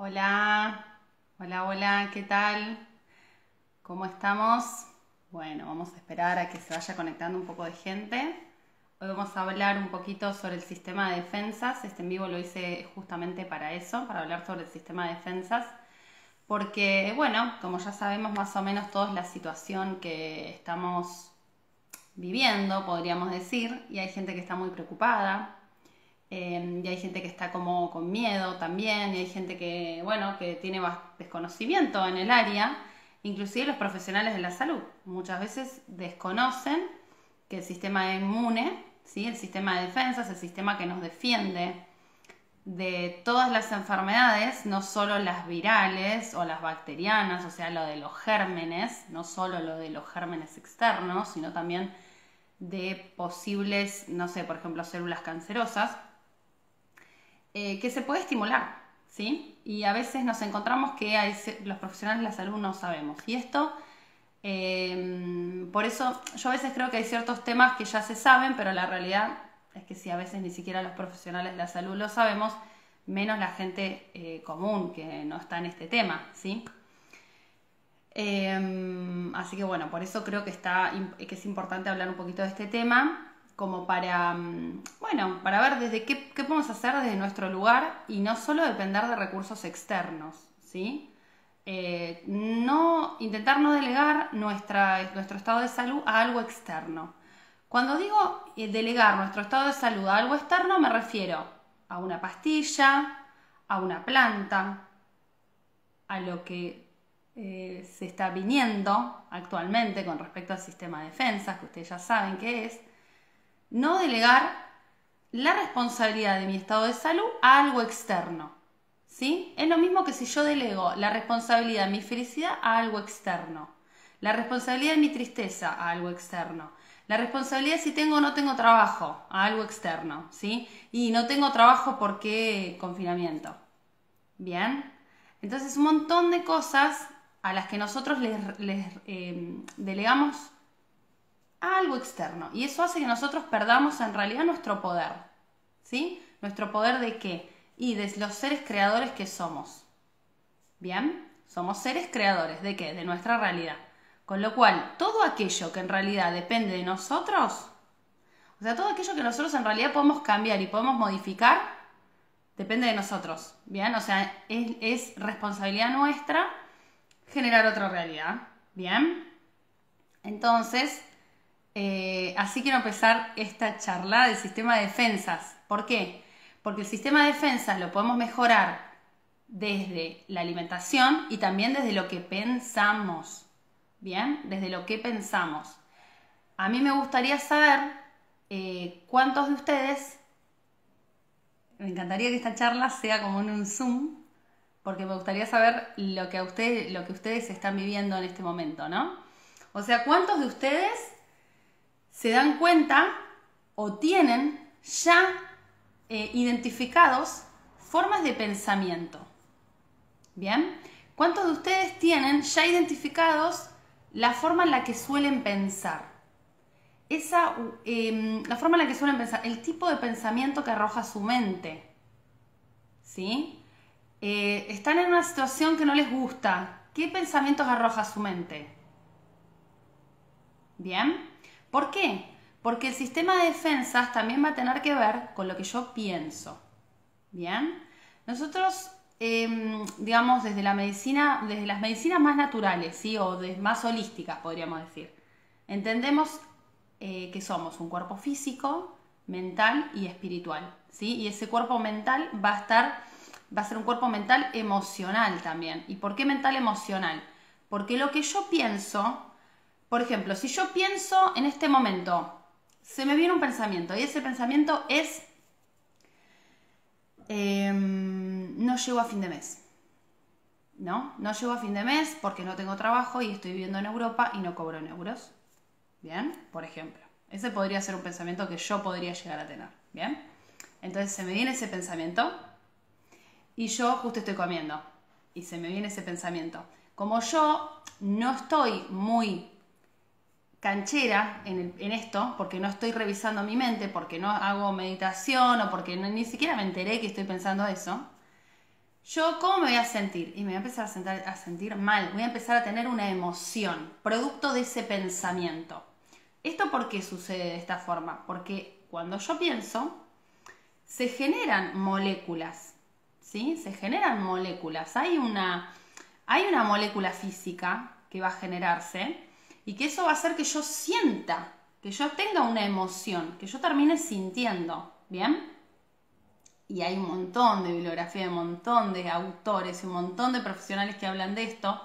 Hola, hola, hola, ¿qué tal? ¿Cómo estamos? Bueno, vamos a esperar a que se vaya conectando un poco de gente. Hoy vamos a hablar un poquito sobre el sistema de defensas. Este en vivo lo hice justamente para eso, para hablar sobre el sistema de defensas. Porque, bueno, como ya sabemos más o menos toda la situación que estamos viviendo, podríamos decir, y hay gente que está muy preocupada, eh, y hay gente que está como con miedo también, y hay gente que, bueno, que tiene desconocimiento en el área, inclusive los profesionales de la salud. Muchas veces desconocen que el sistema inmune, ¿sí? el sistema de defensa, es el sistema que nos defiende de todas las enfermedades, no solo las virales o las bacterianas, o sea, lo de los gérmenes, no solo lo de los gérmenes externos, sino también de posibles, no sé, por ejemplo, células cancerosas, eh, que se puede estimular, ¿sí? Y a veces nos encontramos que los profesionales de la salud no sabemos. Y esto, em, por eso yo a veces creo que hay ciertos temas que ya se saben, pero la realidad es que si a veces ni siquiera los profesionales de la salud lo sabemos, menos la gente eh, común que no está en este tema, ¿sí? Em, así que bueno, por eso creo que, está, que es importante hablar un poquito de este tema como para, mm, bueno, para ver desde qué, qué, podemos hacer desde nuestro lugar y no solo depender de recursos externos, ¿sí? Eh, no, intentar no delegar nuestra, nuestro estado de salud a algo externo. Cuando digo eh, delegar nuestro estado de salud a algo externo, me refiero a una pastilla, a una planta, a lo que eh, se está viniendo actualmente con respecto al sistema de defensas, que ustedes ya saben qué es, no delegar la responsabilidad de mi estado de salud a algo externo. ¿Sí? Es lo mismo que si yo delego la responsabilidad de mi felicidad a algo externo, la responsabilidad de mi tristeza a algo externo, la responsabilidad si tengo o no tengo trabajo a algo externo, ¿sí? Y no tengo trabajo porque confinamiento. ¿Bien? Entonces un montón de cosas a las que nosotros les, eh, delegamos algo externo. Y eso hace que nosotros perdamos en realidad nuestro poder. ¿Sí? ¿Nuestro poder de qué? Y de los seres creadores que somos. ¿Bien? Somos seres creadores. ¿De qué? De nuestra realidad. Con lo cual, todo aquello que en realidad depende de nosotros, o sea, todo aquello que nosotros en realidad podemos cambiar y podemos modificar, depende de nosotros. ¿Bien? O sea, es, es responsabilidad nuestra generar otra realidad. ¿Bien? Entonces, eh, así quiero empezar esta charla del sistema de defensas. ¿Por qué? Porque el sistema de defensas lo podemos mejorar desde la alimentación y también desde lo que pensamos. ¿Bien? Desde lo que pensamos. A mí me gustaría saber eh, cuántos de ustedes, me encantaría que esta charla sea como en un Zoom, porque me gustaría saber lo que, a ustedes, lo que ustedes están viviendo en este momento, ¿no? O sea, ¿cuántos de ustedes se dan cuenta o tienen ya eh, identificados formas de pensamiento. ¿Bien? ¿Cuántos de ustedes tienen ya identificados la forma en la que suelen pensar? Esa, em, la forma en la que suelen pensar, el tipo de pensamiento que arroja su mente. ¿Sí? Eh, están en una situación que no les gusta. ¿Qué pensamientos arroja su mente? ¿Bien? ¿Por qué? Porque el sistema de defensas también va a tener que ver con lo que yo pienso. ¿Bien? Nosotros, em, digamos, desde la medicina, desde las medicinas más naturales, ¿sí? O más holísticas, podríamos decir, entendemos eh, que somos un cuerpo físico, mental y espiritual, ¿sí? Y ese cuerpo mental va a estar, va a ser un cuerpo mental emocional también. ¿Y por qué mental emocional? Porque lo que yo pienso por ejemplo, si yo pienso en este momento, se me viene un pensamiento y ese pensamiento es, em, no llego a fin de mes. ¿No? No llego a fin de mes porque no tengo trabajo y estoy viviendo en Europa y no cobro en euros. ¿Bien? Por ejemplo. Ese podría ser un pensamiento que yo podría llegar a tener. ¿Bien? Entonces se me viene ese pensamiento y yo justo estoy comiendo y se me viene ese pensamiento. Como yo no estoy muy canchera en, esto, porque no estoy revisando mi mente, porque no hago meditación o porque ni siquiera me enteré que estoy pensando eso, yo cómo me voy a sentir? Y me voy a empezar a, sentir mal, voy a empezar a tener una emoción, producto de ese pensamiento. ¿Esto por qué sucede de esta forma? Porque cuando yo pienso, se generan moléculas, ¿sí? Se generan moléculas. Hay una, hay una molécula física que va a generarse y que eso va a hacer que yo sienta, que yo tenga una emoción, que yo termine sintiendo, ¿bien? Y hay un montón de bibliografía, un montón de autores un montón de profesionales que hablan de esto,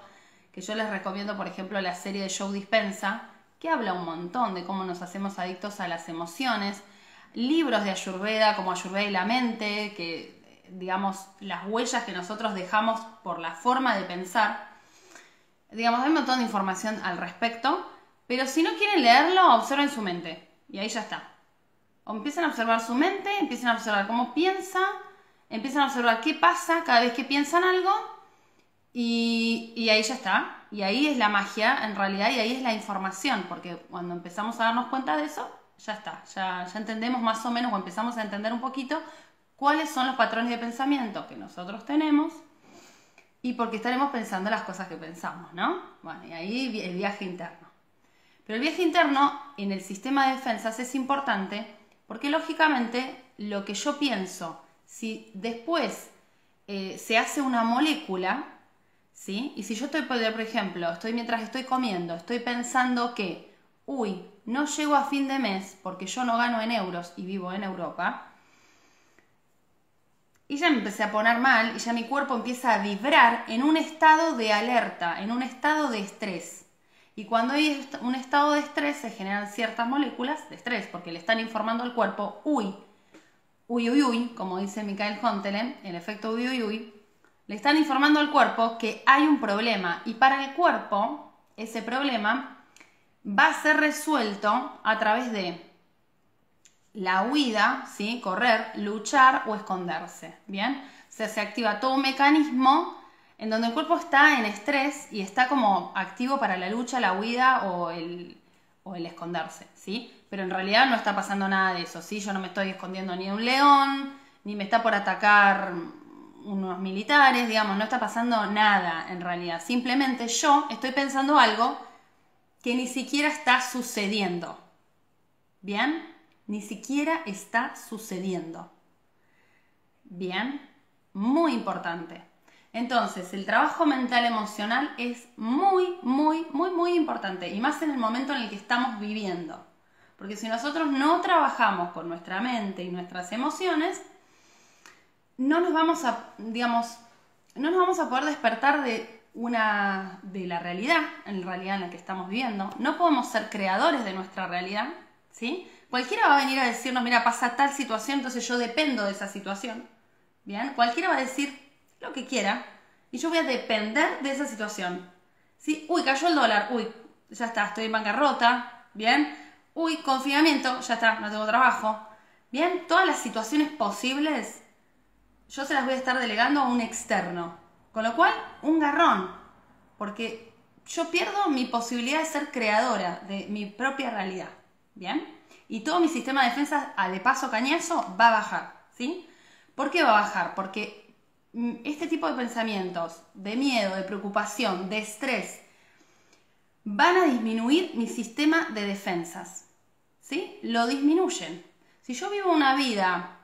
que yo les recomiendo, por ejemplo, la serie de Joe Dispensa, que habla un montón de cómo nos hacemos adictos a las emociones, libros de Ayurveda como Ayurveda y la mente, que digamos las huellas que nosotros dejamos por la forma de pensar Digamos, hay un montón de información al respecto, pero si no quieren leerlo, observen su mente. Y ahí ya está. O empiezan a observar su mente, empiezan a observar cómo piensa, empiezan a observar qué pasa cada vez que piensan algo, y, y, ahí ya está. Y ahí es la magia, en realidad, y ahí es la información, porque cuando empezamos a darnos cuenta de eso, ya está, ya, ya entendemos más o menos, o empezamos a entender un poquito cuáles son los patrones de pensamiento que nosotros tenemos y porque estaremos pensando las cosas que pensamos, ¿no? Bueno, y ahí el viaje interno. Pero el viaje interno en el sistema de defensas es importante porque lógicamente lo que yo pienso, si después eh, se hace una molécula, ¿sí? Y si yo estoy, por ejemplo, estoy mientras estoy comiendo, estoy pensando que, uy, no llego a fin de mes porque yo no gano en euros y vivo en Europa, y ya me empecé a poner mal y ya mi cuerpo empieza a vibrar en un estado de alerta, en un estado de estrés. Y cuando hay un estado de estrés se generan ciertas moléculas de estrés porque le están informando al cuerpo, uy, uy, uy, uy, como dice Mikael Hontelen, el efecto uy, uy, uy, le están informando al cuerpo que hay un problema y para el cuerpo ese problema va a ser resuelto a través de la huida, ¿sí? correr, luchar o esconderse. ¿Bien? O sea, se activa todo un mecanismo en donde el cuerpo está en estrés y está como activo para la lucha, la huida o el, o el esconderse. ¿sí? Pero en realidad no está pasando nada de eso. ¿sí? Yo no me estoy escondiendo ni un león, ni me está por atacar unos militares, digamos, no está pasando nada en realidad. Simplemente yo estoy pensando algo que ni siquiera está sucediendo. ¿Bien? Ni siquiera está sucediendo. Bien, muy importante. Entonces, el trabajo mental emocional es muy, muy, muy, muy importante y más en el momento en el que estamos viviendo. Porque si nosotros no trabajamos con nuestra mente y nuestras emociones, no nos vamos a, digamos, no nos vamos a poder despertar de una de la realidad, en realidad en la que estamos viviendo. No podemos ser creadores de nuestra realidad, ¿sí? Cualquiera va a venir a decirnos, mira, pasa tal situación, entonces yo dependo de esa situación. Bien, cualquiera va a decir lo que quiera y yo voy a depender de esa situación. ¿Sí? Uy, cayó el dólar, uy, ya está, estoy en bancarrota, bien. Uy, confinamiento, ya está, no tengo trabajo. Bien, todas las situaciones posibles yo se las voy a estar delegando a un externo. Con lo cual, un garrón, porque yo pierdo mi posibilidad de ser creadora de mi propia realidad. ¿Bien? Y todo mi sistema de defensa, a de paso cañazo, va a bajar, ¿sí? ¿Por qué va a bajar? Porque mm, este tipo de pensamientos, de miedo, de preocupación, de estrés, van a disminuir mi sistema de defensas, ¿sí? Lo disminuyen. Si yo vivo una vida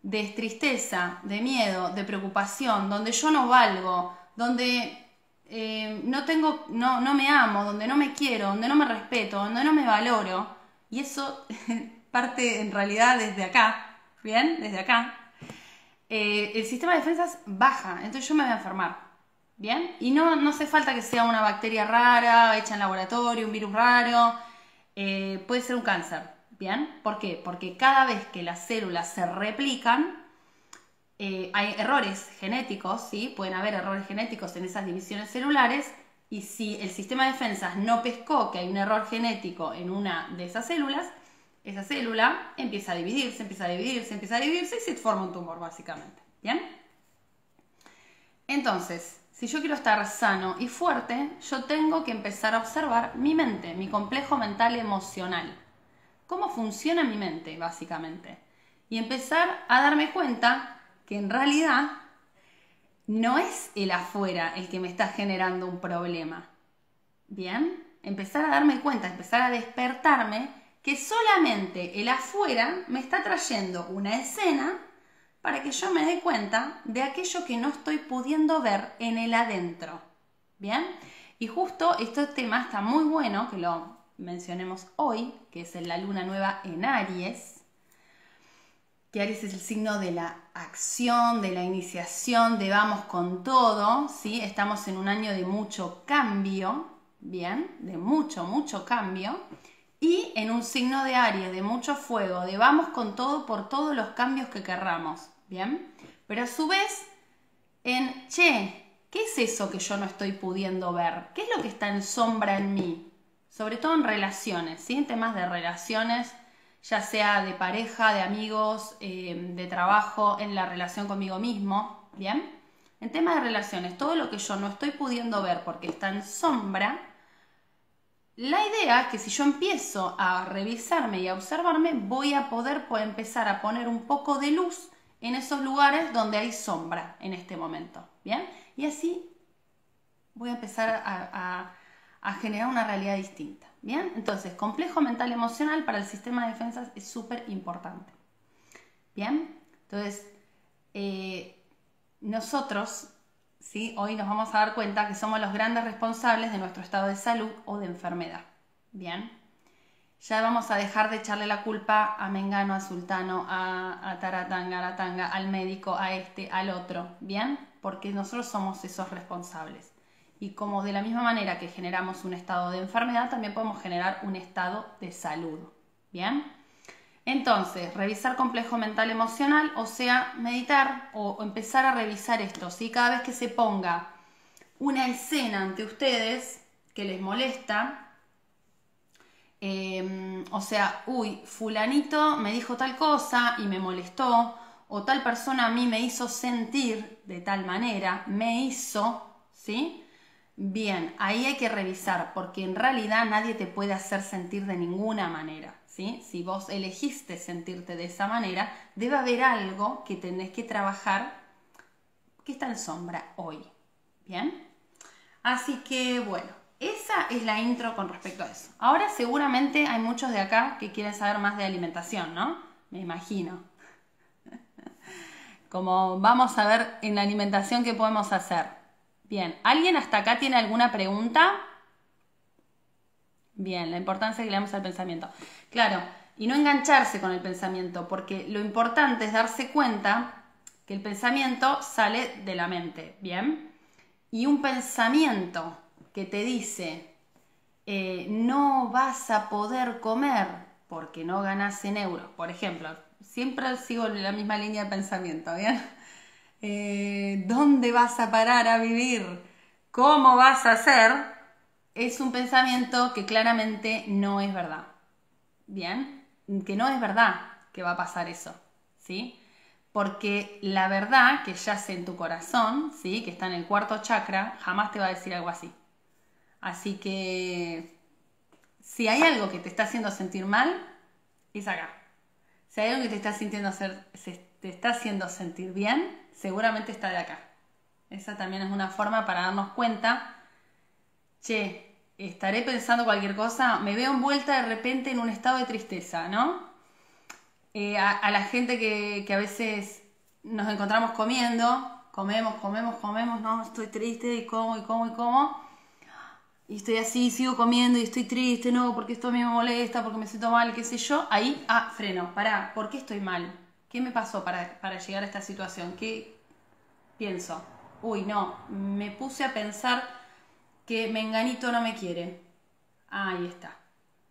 de tristeza, de miedo, de preocupación, donde yo no valgo, donde eh, no tengo, no, no me amo, donde no me quiero, donde no me respeto, donde no me valoro, y eso parte en realidad desde acá, ¿bien? Desde acá. Eh, el sistema de defensas baja, entonces yo me voy a enfermar, ¿bien? Y no, no hace falta que sea una bacteria rara, hecha en laboratorio, un virus raro, eh, puede ser un cáncer, ¿bien? ¿Por qué? Porque cada vez que las células se replican, eh, hay errores genéticos, ¿sí? Pueden haber errores genéticos en esas divisiones celulares y si el sistema de defensas no pescó que hay un error genético en una de esas células, esa célula empieza a dividirse, empieza a dividirse, empieza a dividirse y se forma un tumor básicamente. ¿Bien? Entonces, si yo quiero estar sano y fuerte, yo tengo que empezar a observar mi mente, mi complejo mental emocional. ¿Cómo funciona mi mente, básicamente? Y empezar a darme cuenta que en realidad no es el afuera el que me está generando un problema. ¿Bien? Empezar a darme cuenta, empezar a despertarme que solamente el afuera me está trayendo una escena para que yo me dé cuenta de aquello que no estoy pudiendo ver en el adentro. ¿Bien? Y justo este tema está muy bueno, que lo mencionemos hoy, que es la luna nueva en Aries, que Aries es el signo de la acción, de la iniciación, de vamos con todo, ¿sí? Estamos en un año de mucho cambio, ¿bien? De mucho, mucho cambio. Y en un signo de Aries, de mucho fuego, de vamos con todo por todos los cambios que querramos, ¿bien? Pero a su vez, en, che, ¿qué es eso que yo no estoy pudiendo ver? ¿Qué es lo que está en sombra en mí? Sobre todo en relaciones, ¿sí? En temas de relaciones, ya sea de pareja, de amigos, eh, de trabajo, en la relación conmigo mismo, ¿bien? En temas de relaciones, todo lo que yo no estoy pudiendo ver porque está en sombra, la idea es que si yo empiezo a revisarme y a observarme, voy a poder empezar a poner un poco de luz en esos lugares donde hay sombra en este momento. ¿Bien? Y así voy a empezar a, generar una realidad distinta. ¿Bien? Entonces, complejo mental emocional para el sistema de defensas es súper importante. ¿Bien? Entonces, eh, nosotros ¿sí? hoy nos vamos a dar cuenta que somos los grandes responsables de nuestro estado de salud o de enfermedad. Bien, ya vamos a dejar de echarle la culpa a Mengano, a Sultano, a, a Taratanga, a Latanga, al médico, a este, al otro. Bien, porque nosotros somos esos responsables. Y como de la misma manera que generamos un estado de enfermedad, también podemos generar un estado de salud. Bien. Entonces, revisar complejo mental emocional, o sea, meditar o, empezar a revisar esto, ¿sí? Cada vez que se ponga una escena ante ustedes que les molesta, em, o sea, uy, fulanito me dijo tal cosa y me molestó, o tal persona a mí me hizo sentir de tal manera, me hizo, ¿sí? Bien, ahí hay que revisar, porque en realidad nadie te puede hacer sentir de ninguna manera. Si vos elegiste sentirte de esa manera, debe haber algo que tenés que trabajar que está en sombra hoy. ¿Bien? Así que bueno, esa es la intro con respecto a eso. Ahora seguramente hay muchos de acá que quieren saber más de alimentación, ¿no? Me imagino. Como vamos a ver en la alimentación qué podemos hacer. Bien, ¿alguien hasta acá tiene alguna pregunta? Bien, la importancia que le damos al pensamiento. Claro, y no engancharse con el pensamiento, porque lo importante es darse cuenta que el pensamiento sale de la mente, ¿bien? Y un pensamiento que te dice, eh, no vas a poder comer porque no ganas en euros, por ejemplo, siempre sigo la misma línea de pensamiento, ¿bien? Eh, ¿Dónde vas a parar a vivir? ¿Cómo vas a hacer? es un pensamiento que claramente no es verdad. Bien, que no es verdad que va a pasar eso, ¿sí? Porque la verdad que yace en tu corazón, ¿sí? Que está en el cuarto chakra, jamás te va a decir algo así. Así que si hay algo que te está haciendo sentir mal, es acá. Si hay algo que te está, sintiendo te está haciendo sentir bien, seguramente está de acá. Esa también es una forma para darnos cuenta, che, estaré pensando cualquier cosa, me veo envuelta de repente en un estado de tristeza, ¿no? Eh, a, la gente que, a veces nos encontramos comiendo, comemos, comemos, comemos, no, estoy triste y como y como y como. Y estoy así, sigo comiendo y estoy triste, no, porque esto a mí me molesta, porque me siento mal, qué sé yo. Ahí, ah, freno, pará, ¿por qué estoy mal? ¿Qué me pasó para, para llegar a esta situación? ¿Qué pienso? Uy, no, me puse a pensar que Menganito no me quiere. ahí está.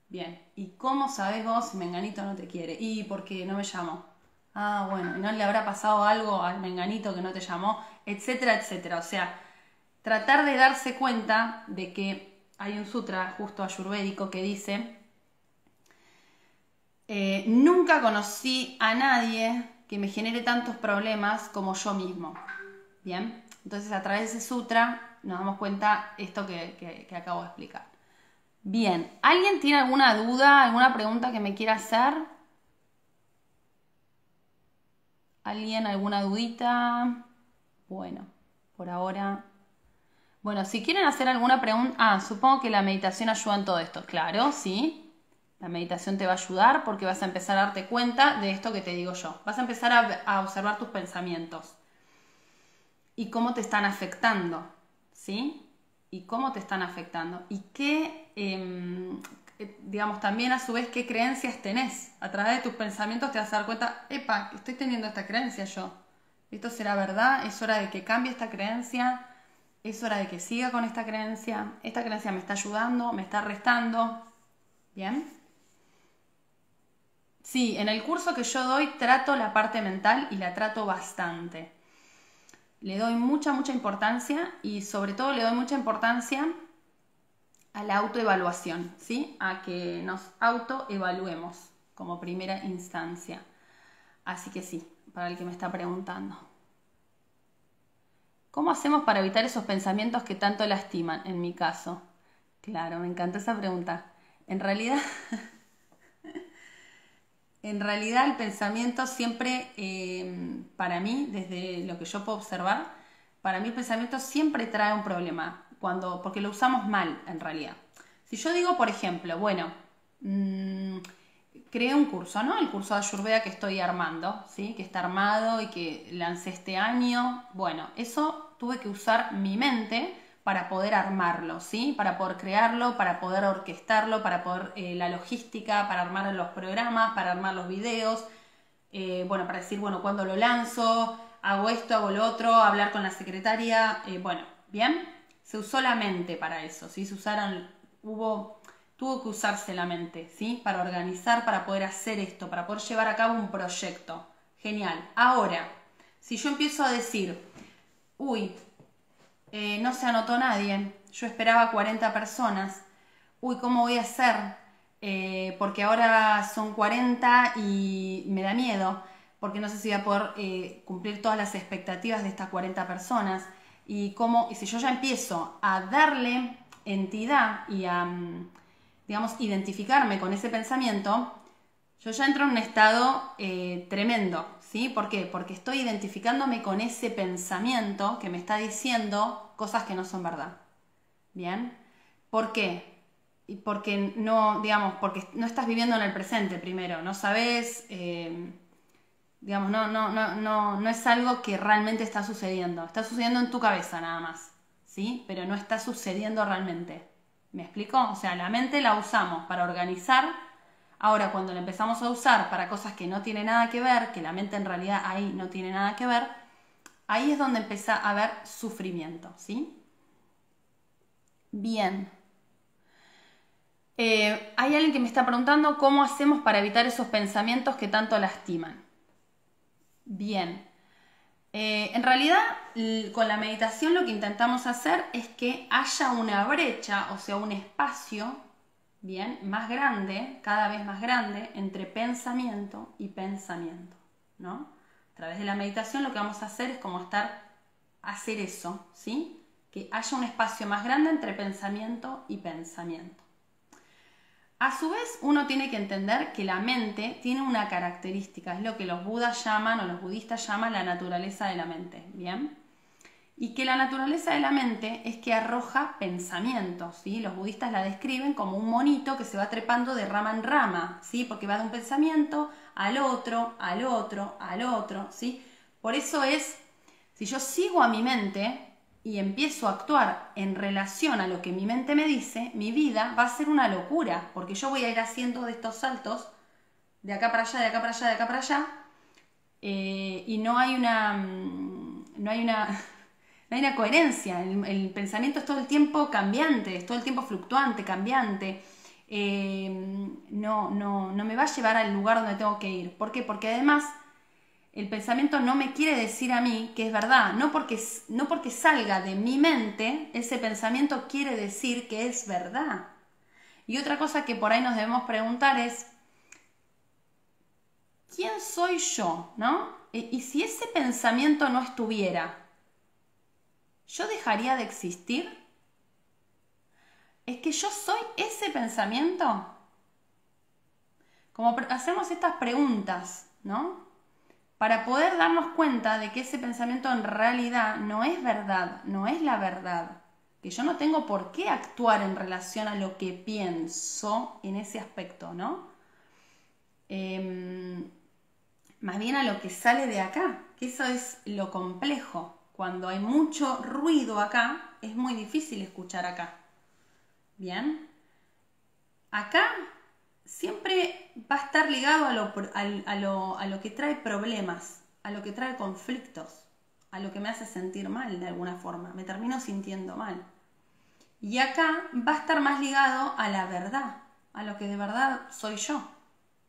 Bien. ¿Y cómo sabes vos si Menganito no te quiere? Y porque no me llamó. Ah, bueno, ¿y no le habrá pasado algo al Menganito que no te llamó? Etcétera, etcétera. O sea, tratar de darse cuenta de que hay un sutra justo ayurvédico que dice, eh, nunca conocí a nadie que me genere tantos problemas como yo mismo. Bien, entonces a través de ese sutra nos damos cuenta esto que, acabo de explicar. Bien, ¿alguien tiene alguna duda, alguna pregunta que me quiera hacer? ¿Alguien alguna dudita? Bueno, Por ahora. Bueno, si quieren hacer alguna pregunta. Ah, supongo que la meditación ayuda en todo esto. Claro, sí. La meditación te va a ayudar porque vas a empezar a darte cuenta de esto que te digo yo. Vas a empezar a, observar tus pensamientos y cómo te están afectando, ¿sí? Y cómo te están afectando. Y qué, em, eh, digamos, también a su vez qué creencias tenés. A través de tus pensamientos te vas a dar cuenta, epa, estoy teniendo esta creencia yo. ¿Esto será verdad? ¿Es hora de que cambie esta creencia? ¿Es hora de que siga con esta creencia? ¿Esta creencia me está ayudando? ¿Me está restando? ¿Bien? Sí, en el curso que yo doy trato la parte mental y la trato bastante. Le doy mucha, mucha importancia y sobre todo le doy mucha importancia a la autoevaluación, ¿sí? A que nos autoevaluemos como primera instancia. Así que sí, para el que me está preguntando. ¿Cómo hacemos para evitar esos pensamientos que tanto lastiman, en mi caso? Claro, me encanta esa pregunta. En realidad, en realidad el pensamiento siempre, eh, para mí, desde lo que yo puedo observar, para mí el pensamiento siempre trae un problema, cuando, porque lo usamos mal en realidad. Si yo digo, por ejemplo, bueno, mmm, creé un curso, ¿no? El curso de Ayurveda que estoy armando, ¿sí? Que está armado y que lancé este año. Bueno, eso tuve que usar mi mente para poder armarlo, ¿sí? Para poder crearlo, para poder orquestarlo, para poder eh, la logística, para armar los programas, para armar los videos, eh, bueno, para decir, bueno, cuando lo lanzo, hago esto, hago lo otro, hablar con la secretaria, eh, bueno, bien, se usó la mente para eso, ¿sí? Se usaron, hubo, tuvo que usarse la mente, ¿sí? Para organizar, para poder hacer esto, para poder llevar a cabo un proyecto. Genial. Ahora, si yo empiezo a decir, uy, eh, no se anotó nadie, yo esperaba 40 personas, uy, ¿cómo voy a hacer? Eh, porque ahora son 40 y me da miedo, porque no sé si voy a poder eh, cumplir todas las expectativas de estas 40 personas. Y, cómo, y si yo ya empiezo a darle entidad y a, mm, digamos, identificarme con ese pensamiento, yo ya entro en un estado tremendo, ¿sí? ¿Por qué? Porque estoy identificándome con ese pensamiento que me está diciendo cosas que no son verdad. ¿Bien? ¿Por qué? Porque no, digamos, porque no estás viviendo en el presente primero, no sabes, eh, digamos, no, no, no, no, no es algo que realmente está sucediendo, está sucediendo en tu cabeza nada más, ¿sí? Pero no está sucediendo realmente. ¿Me explico? O sea, la mente la usamos para organizar, ahora cuando la empezamos a usar para cosas que no tienen nada que ver, que la mente en realidad ahí no tiene nada que ver, Ahí es donde empieza a haber sufrimiento, ¿sí? Bien. Eh, hay alguien que me está preguntando cómo hacemos para evitar esos pensamientos que tanto lastiman. Bien. Eh, en realidad, con la meditación lo que intentamos hacer es que haya una brecha, o sea, un espacio, bien, más grande, cada vez más grande, entre pensamiento y pensamiento, ¿no? A través de la meditación lo que vamos a hacer es como estar, hacer eso, ¿sí? Que haya un espacio más grande entre pensamiento y pensamiento. A su vez, uno tiene que entender que la mente tiene una característica, es lo que los budas llaman o los budistas llaman la naturaleza de la mente, ¿bien? Y que la naturaleza de la mente es que arroja pensamientos, ¿sí? Los budistas la describen como un monito que se va trepando de rama en rama, ¿sí? Porque va de un pensamiento al otro, al otro, al otro, ¿sí? Por eso es, si yo sigo a mi mente y empiezo a actuar en relación a lo que mi mente me dice, mi vida va a ser una locura, porque yo voy a ir haciendo de estos saltos, de acá para allá, de acá para allá, de acá para allá, eh, y no hay una, mm, no hay una, hay una coherencia, el, pensamiento es todo el tiempo cambiante, es todo el tiempo fluctuante, cambiante. Em, no, no, no me va a llevar al lugar donde tengo que ir. ¿Por qué? Porque además el pensamiento no me quiere decir a mí que es verdad. No porque, no porque salga de mi mente, ese pensamiento quiere decir que es verdad. Y otra cosa que por ahí nos debemos preguntar es, ¿quién soy yo? ¿No? E, y si ese pensamiento no estuviera, ¿yo dejaría de existir? es que yo soy ese pensamiento. Como hacemos estas preguntas, ¿no? para poder darnos cuenta de que ese pensamiento en realidad no es verdad, no es la verdad, que yo no tengo por qué actuar en relación a lo que pienso en ese aspecto, ¿no? Em, más bien a lo que sale de acá, que eso es lo complejo. Cuando hay mucho ruido acá, es muy difícil escuchar acá. Bien. Acá siempre va a estar ligado a lo, a lo, que trae problemas, a lo que trae conflictos, a lo que me hace sentir mal de alguna forma. Me termino sintiendo mal. Y acá va a estar más ligado a la verdad, a lo que de verdad soy yo.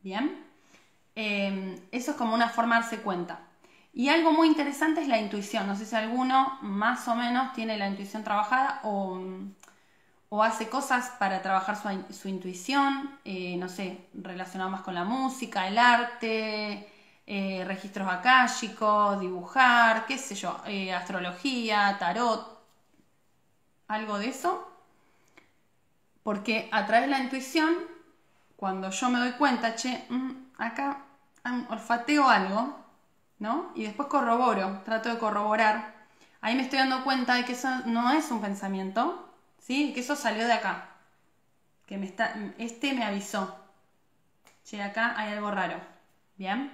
¿Bien? Em, eso es como una forma de darse cuenta. Y algo muy interesante es la intuición. No sé si alguno más o menos tiene la intuición trabajada o o hace cosas para trabajar su, intuición, eh, no sé, relacionado más con la música, el arte, eh, registros akáshicos, dibujar, qué sé yo, eh, astrología, tarot, algo de eso. Porque a través de la intuición, cuando yo me doy cuenta, che, mm, acá olfateo algo, ¿no? Y después corroboro, trato de corroborar. Ahí me estoy dando cuenta de que eso no es un pensamiento, ¿sí? Que eso salió de acá. Que me está, este me avisó. Che, acá hay algo raro. ¿Bien?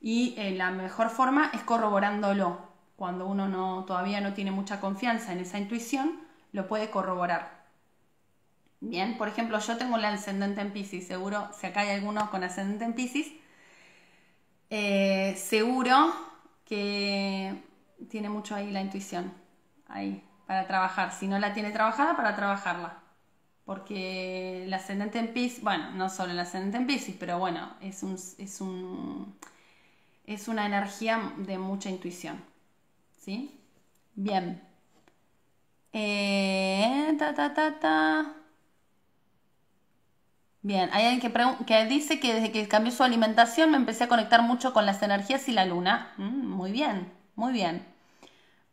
Y eh, la mejor forma es corroborándolo. Cuando uno no, todavía no tiene mucha confianza en esa intuición, lo puede corroborar. Bien, por ejemplo, yo tengo la ascendente en Pisces, seguro, si acá hay alguno con ascendente en Pisces, eh, seguro que tiene mucho ahí la intuición. Ahí, para trabajar. Si no la tiene trabajada, para trabajarla. Porque el ascendente en Pisces, bueno, no solo el ascendente en Pisces, pero bueno, es, un, es, un, es una energía de mucha intuición. ¿Sí? Bien. Eh, ta, ta, ta, ta. Bien, hay alguien que, que, dice que desde que cambió su alimentación me empecé a conectar mucho con las energías y la luna. Mm, muy bien, muy bien.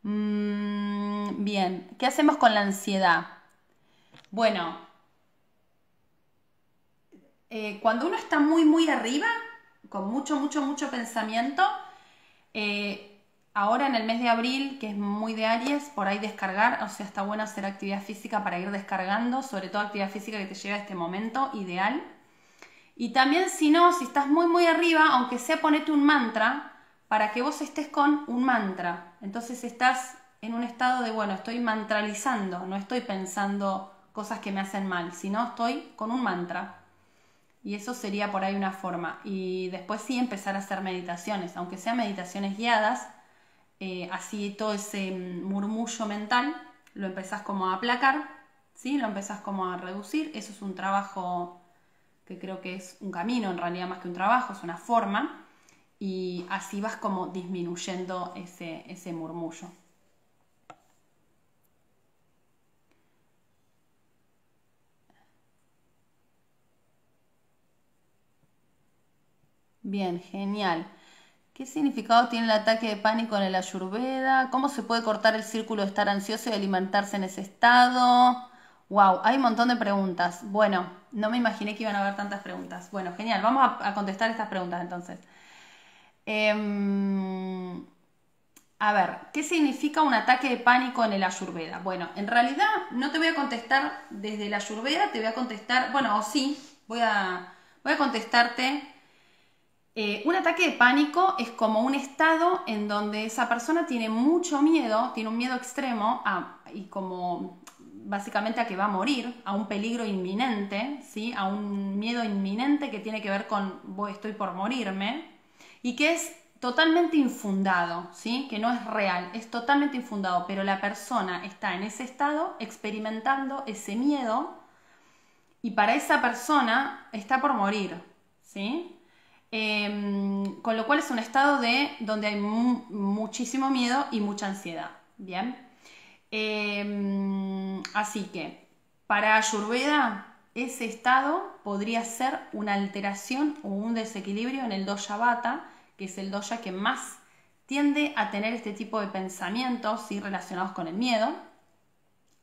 Mm, bien, ¿qué hacemos con la ansiedad? Bueno, eh, cuando uno está muy, muy arriba, con mucho, mucho, mucho pensamiento, eh, ahora en el mes de abril, que es muy de Aries, por ahí descargar, o sea, está bueno hacer actividad física para ir descargando, sobre todo actividad física que te lleve a este momento, ideal. Y también si no, si estás muy, muy arriba, aunque sea ponete un mantra, para que vos estés con un mantra. Entonces estás en un estado de, bueno, estoy mantralizando, no estoy pensando cosas que me hacen mal, sino estoy con un mantra. Y eso sería por ahí una forma. Y después sí empezar a hacer meditaciones, aunque sean meditaciones guiadas, eh, así todo ese murmullo mental lo empezás como a aplacar, ¿sí? lo empezás como a reducir. Eso es un trabajo que creo que es un camino en realidad más que un trabajo, es una forma y así vas como disminuyendo ese, ese murmullo. Bien, genial. ¿Qué significado tiene el ataque de pánico en el ayurveda? ¿Cómo se puede cortar el círculo de estar ansioso y alimentarse en ese estado? Wow, hay un montón de preguntas. Bueno, no me imaginé que iban a haber tantas preguntas. Bueno, genial, vamos a contestar estas preguntas entonces. Em, a ver, ¿qué significa un ataque de pánico en el ayurveda? Bueno, en realidad no te voy a contestar desde la ayurveda, te voy a contestar, bueno, o sí, voy a, voy a contestarte. Eh, un ataque de pánico es como un estado en donde esa persona tiene mucho miedo, tiene un miedo extremo y como básicamente a que va a morir, a un peligro inminente, ¿sí? a un miedo inminente que tiene que ver con voy, estoy por morirme, y que es totalmente infundado, ¿sí? que no es real, es totalmente infundado, pero la persona está en ese estado experimentando ese miedo y para esa persona está por morir, ¿sí? Em, con lo cual es un estado de donde hay muchísimo miedo y mucha ansiedad, ¿bien? Em, así que para Ayurveda ese estado podría ser una alteración o un desequilibrio en el dosha vata, que es el dosha que más tiende a tener este tipo de pensamientos ¿sí? relacionados con el miedo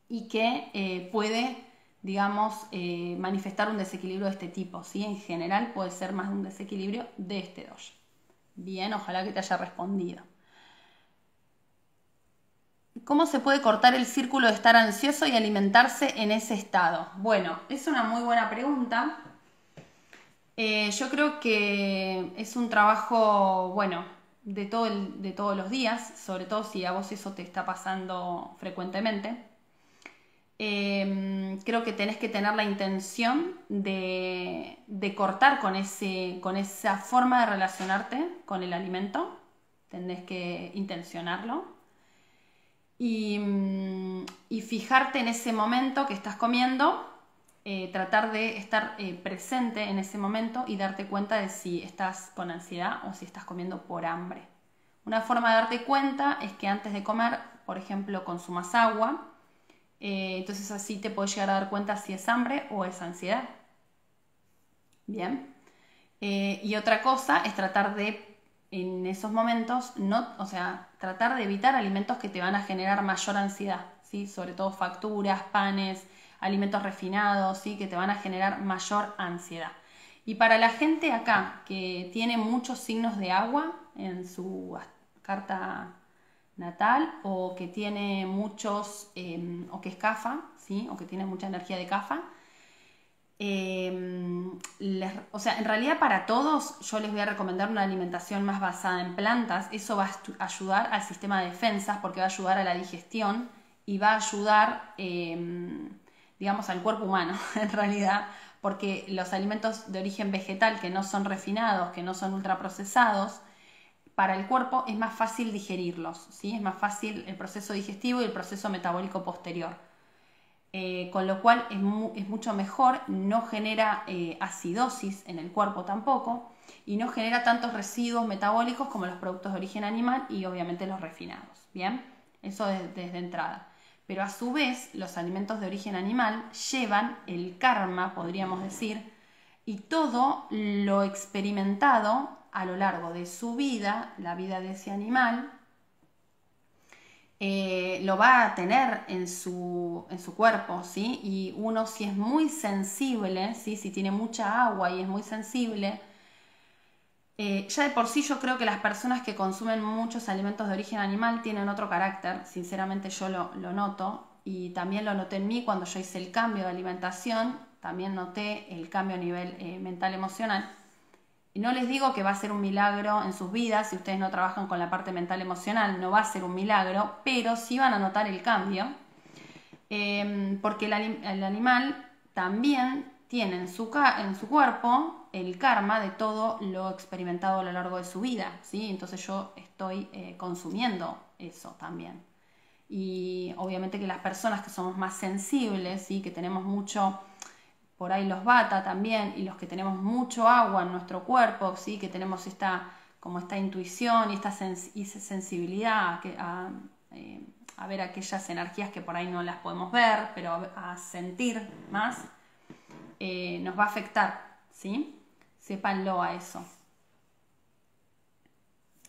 y que eh, puede, digamos, eh, manifestar un desequilibrio de este tipo. ¿sí? En general puede ser más un desequilibrio de este dosha. Bien, ojalá que te haya respondido. ¿Cómo se puede cortar el círculo de estar ansioso y alimentarse en ese estado? Bueno, es una muy buena pregunta. Eh, yo creo que es un trabajo, bueno, de, todo de todos los días, sobre todo si a vos eso te está pasando frecuentemente. Em, creo que tenés que tener la intención de, cortar con, ese, con esa forma de relacionarte con el alimento. Tenés que intencionarlo. Y, mm, y fijarte en ese momento que estás comiendo eh, tratar de estar eh, presente en ese momento y darte cuenta de si estás con ansiedad o si estás comiendo por hambre. Una forma de darte cuenta es que antes de comer, por ejemplo, consumas agua. Eh, entonces así te puedes llegar a dar cuenta si es hambre o es ansiedad. Bien. y otra cosa es tratar de, en esos momentos, no, o sea, tratar de evitar alimentos que te van a generar mayor ansiedad, ¿sí? sobre todo facturas, panes, alimentos refinados, ¿sí? que te van a generar mayor ansiedad. Y para la gente acá que tiene muchos signos de agua en su carta natal o que tiene muchos, em, o que es CAFA, ¿sí? o que tiene mucha energía de CAFA, em, o sea, en realidad para todos yo les voy a recomendar una alimentación más basada en plantas. Eso va a ayudar al sistema de defensas porque va a ayudar a la digestión y va a ayudar em, digamos, al cuerpo humano, en realidad, porque los alimentos de origen vegetal que no son refinados, que no son ultraprocesados, para el cuerpo es más fácil digerirlos, ¿sí? es más fácil el proceso digestivo y el proceso metabólico posterior. Eh, con lo cual es, mucho mejor, no genera eh, acidosis en el cuerpo tampoco y no genera tantos residuos metabólicos como los productos de origen animal y obviamente los refinados. Bien, eso desde entrada. Pero a su vez, los alimentos de origen animal llevan el karma, podríamos decir, y todo lo experimentado a lo largo de su vida, la vida de ese animal, eh, lo va a tener en su, en su, cuerpo, ¿sí? Y uno si es muy sensible, ¿sí? Si tiene mucha agua y es muy sensible, eh, ya de por sí yo creo que las personas que consumen muchos alimentos de origen animal tienen otro carácter, sinceramente yo lo, noto y también lo noté en mí cuando yo hice el cambio de alimentación, también noté el cambio a nivel eh, mental emocional. Y no les digo que va a ser un milagro en sus vidas si ustedes no trabajan con la parte mental emocional, no va a ser un milagro, pero sí van a notar el cambio, em, porque el, animal también tiene en su, en su cuerpo el karma de todo lo experimentado a lo largo de su vida, ¿sí? Entonces yo estoy eh, consumiendo eso también. Y obviamente que las personas que somos más sensibles, ¿sí? Que tenemos mucho, por ahí los bata también, y los que tenemos mucho agua en nuestro cuerpo, ¿sí? Que tenemos esta, como esta intuición y esta sensibilidad a, eh, a ver aquellas energías que por ahí no las podemos ver, pero a sentir más, eh, nos va a afectar, ¿sí? Sépanlo a eso.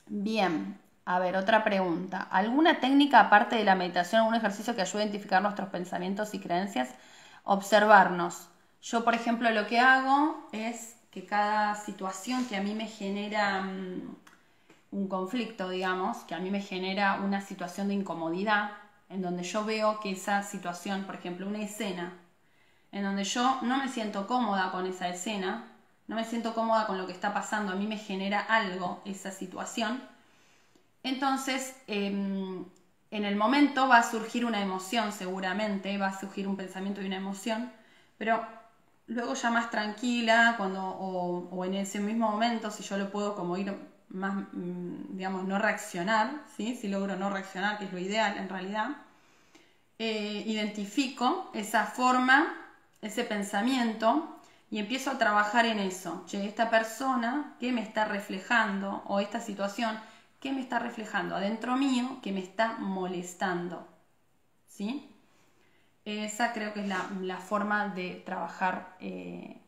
Bien, a ver, otra pregunta. ¿Alguna técnica aparte de la meditación, algún ejercicio que ayude a identificar nuestros pensamientos y creencias? Observarnos. Yo, por ejemplo, lo que hago es que cada situación que a mí me genera mm, un conflicto, digamos, que a mí me genera una situación de incomodidad, en donde yo veo que esa situación, por ejemplo, una escena, en donde yo no me siento cómoda con esa escena, no me siento cómoda con lo que está pasando, a mí me genera algo esa situación, entonces em, en el momento va a surgir una emoción seguramente, va a surgir un pensamiento y una emoción, pero luego ya más tranquila, cuando, o, en ese mismo momento, si yo lo puedo como ir más, mm, digamos, no reaccionar, ¿sí? si logro no reaccionar, que es lo ideal en realidad, eh, identifico esa forma, ese pensamiento y empiezo a trabajar en eso. Che, esta persona, ¿qué me está reflejando? O esta situación, ¿qué me está reflejando adentro mío que me está molestando? ¿Sí? Esa creo que es la, forma de trabajar. Eh,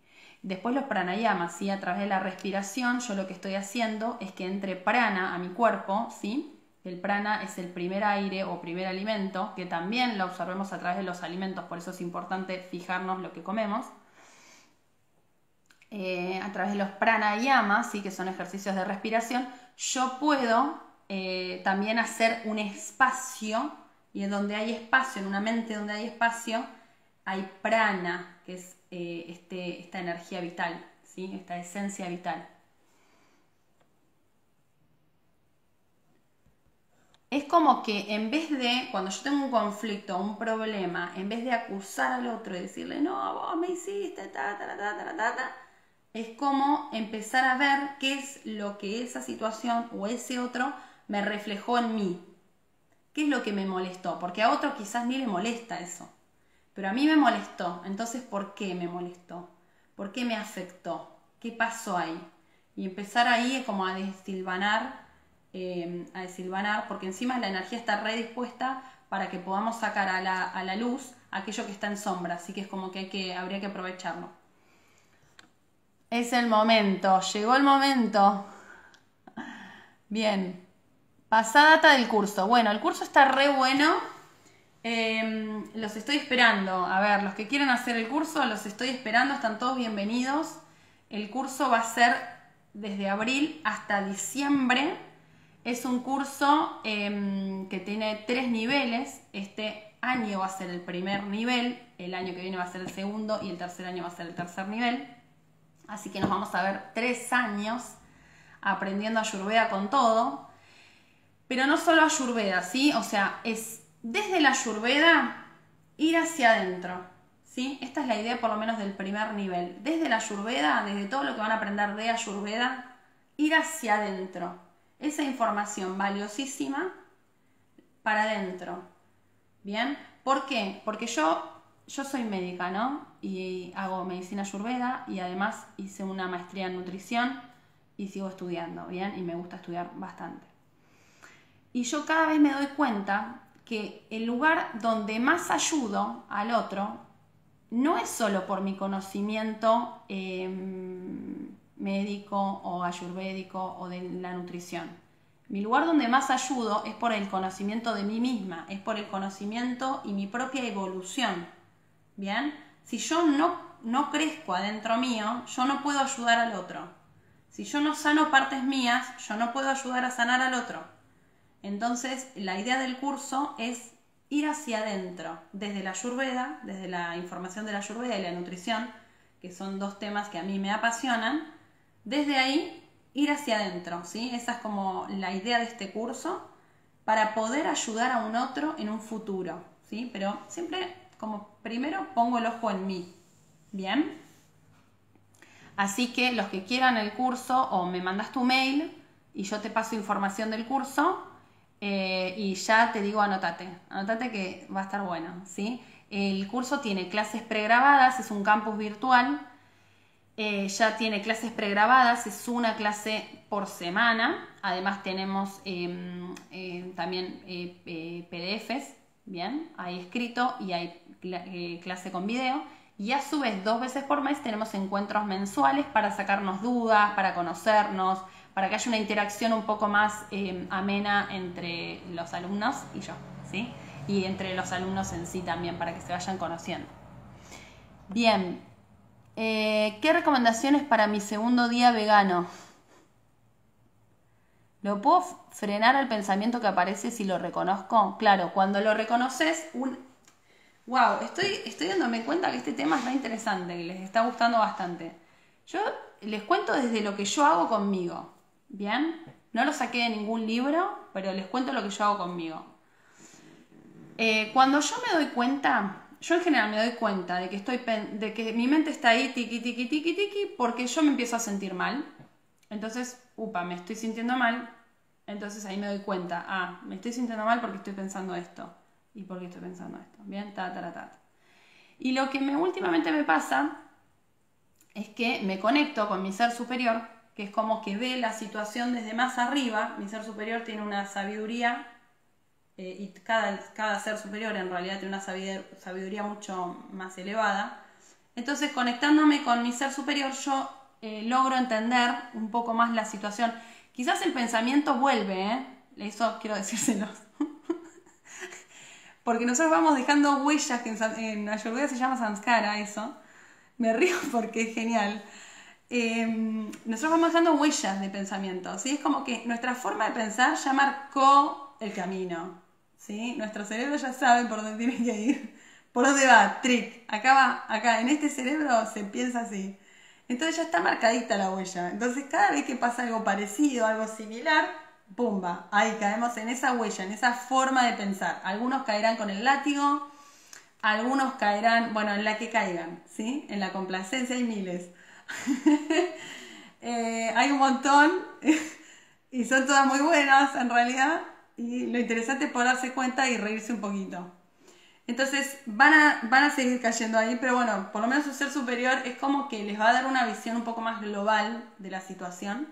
después los pranayamas, ¿sí? A través de la respiración, yo lo que estoy haciendo es que entre prana a mi cuerpo, ¿sí? El prana es el primer aire o primer alimento, que también lo observemos a través de los alimentos, por eso es importante fijarnos lo que comemos. Eh, a través de los pranayamas, ¿sí? que son ejercicios de respiración, yo puedo eh, también hacer un espacio, y en donde hay espacio, en una mente donde hay espacio, hay prana, que es eh, este, esta energía vital, ¿sí? esta esencia vital. Es como que en vez de, cuando yo tengo un conflicto, un problema, en vez de acusar al otro y decirle, no, vos me hiciste, ta, ta, ta, ta, ta, ta, es como empezar a ver qué es lo que esa situación o ese otro me reflejó en mí. ¿Qué es lo que me molestó? Porque a otro quizás ni le molesta eso. Pero a mí me molestó. Entonces, ¿por qué me molestó? ¿Por qué me afectó? ¿Qué pasó ahí? Y empezar ahí como a desilvanar, eh, a desilvanar, porque encima la energía está redispuesta para que podamos sacar a la, a la luz aquello que está en sombra. Así que es como que, hay que habría que aprovecharlo. Es el momento, llegó el momento. Bien, pasada data del curso. Bueno, el curso está re bueno. Em, los estoy esperando. A ver, los que quieren hacer el curso, los estoy esperando. Están todos bienvenidos. El curso va a ser desde abril hasta diciembre. Es un curso em, que tiene tres niveles. Este año va a ser el primer nivel, el año que viene va a ser el segundo y el tercer año va a ser el tercer nivel. Así que nos vamos a ver tres años aprendiendo Ayurveda con todo. Pero no solo Ayurveda, ¿sí? O sea, es desde la Ayurveda ir hacia adentro, ¿sí? Esta es la idea por lo menos del primer nivel. Desde la Ayurveda, desde todo lo que van a aprender de Ayurveda, ir hacia adentro. Esa información valiosísima para adentro. ¿Bien? ¿Por qué? Porque yo yo soy médica, ¿no? Y hago medicina ayurveda y además hice una maestría en nutrición y sigo estudiando, ¿bien? Y me gusta estudiar bastante. Y yo cada vez me doy cuenta que el lugar donde más ayudo al otro no es solo por mi conocimiento em, médico o ayurvédico o de la nutrición. Mi lugar donde más ayudo es por el conocimiento de mí misma, es por el conocimiento y mi propia evolución Bien, si yo no, no crezco adentro mío, yo no puedo ayudar al otro. Si yo no sano partes mías, yo no puedo ayudar a sanar al otro. Entonces, la idea del curso es ir hacia adentro, desde la ayurveda, desde la información de la ayurveda y la nutrición, que son dos temas que a mí me apasionan, desde ahí ir hacia adentro, ¿sí? Esa es como la idea de este curso para poder ayudar a un otro en un futuro, ¿sí? Pero siempre como primero pongo el ojo en mí. Bien. Así que los que quieran el curso o me mandas tu mail y yo te paso información del curso eh, y ya te digo anotate, anotate que va a estar bueno, ¿sí? El curso tiene clases pregrabadas, es un campus virtual, eh, ya tiene clases pregrabadas, es una clase por semana, además tenemos em, eh, también PDFs, bien, hay escrito y hay clase con video. Y a su vez, dos veces por mes tenemos encuentros mensuales para sacarnos dudas, para conocernos, para que haya una interacción un poco más eh, amena entre los alumnos y yo, ¿sí? Y entre los alumnos en sí también, para que se vayan conociendo. Bien, eh, ¿qué recomendaciones para mi segundo día vegano? ¿Lo puedo frenar al pensamiento que aparece si lo reconozco? Claro, cuando lo reconoces, un, Wow, estoy, estoy dándome cuenta que este tema es muy interesante, que les está gustando bastante. Yo les cuento desde lo que yo hago conmigo, ¿bien? No lo saqué de ningún libro, pero les cuento lo que yo hago conmigo. Eh, cuando yo me doy cuenta, yo en general me doy cuenta de que, estoy, de que mi mente está ahí, tiki, tiki, tiki, tiki, porque yo me empiezo a sentir mal. Entonces, upa, me estoy sintiendo mal. Entonces ahí me doy cuenta, ah, me estoy sintiendo mal porque estoy pensando esto. ¿Y por qué estoy pensando esto? Bien, ta, ta, ta, ta. Y lo que me, últimamente me pasa es que me conecto con mi ser superior, que es como que ve la situación desde más arriba. Mi ser superior tiene una sabiduría eh, y cada, cada, ser superior en realidad tiene una sabiduría mucho más elevada. Entonces, conectándome con mi ser superior, yo eh, logro entender un poco más la situación. Quizás el pensamiento vuelve, ¿eh? Eso quiero decírselos. Porque nosotros vamos dejando huellas, que en, Ayurveda se llama samskara eso. Me río porque es genial. Em, nosotros vamos dando huellas de pensamiento, ¿sí? Es como que nuestra forma de pensar ya marcó el camino, ¿sí? Nuestro cerebro ya sabe por dónde tiene que ir, por dónde va, trick, acá va, acá, en este cerebro se piensa así. Entonces ya está marcadita la huella. Entonces cada vez que pasa algo parecido, algo similar, ¡pumba! Ahí caemos en esa huella, en esa forma de pensar. Algunos caerán con el látigo, algunos caerán, bueno, en la que caigan, ¿sí? En la complacencia hay miles. Eh, hay un montón y son todas muy buenas en realidad. Y lo interesante es poder darse cuenta y reírse un poquito. Entonces van a, van a seguir cayendo ahí, pero bueno, por lo menos su ser superior es como que les va a dar una visión un poco más global de la situación.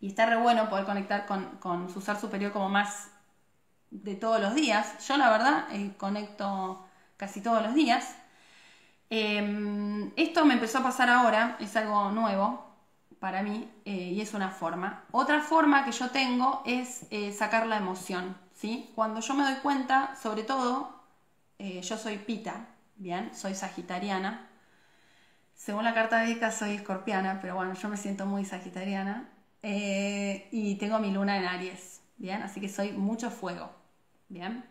Y está re bueno poder conectar con, su ser superior como más de todos los días. Yo la verdad eh, conecto casi todos los días. Em, esto me empezó a pasar ahora, es algo nuevo para mí eh, y es una forma. Otra forma que yo tengo es eh, sacar la emoción, ¿sí? Cuando yo me doy cuenta, sobre todo, eh, yo soy pita, ¿bien? Soy sagitariana. Según la carta védica soy escorpiana, pero bueno, yo me siento muy sagitariana. y tengo mi luna en Aries, ¿bien? Así que soy mucho fuego, ¿bien?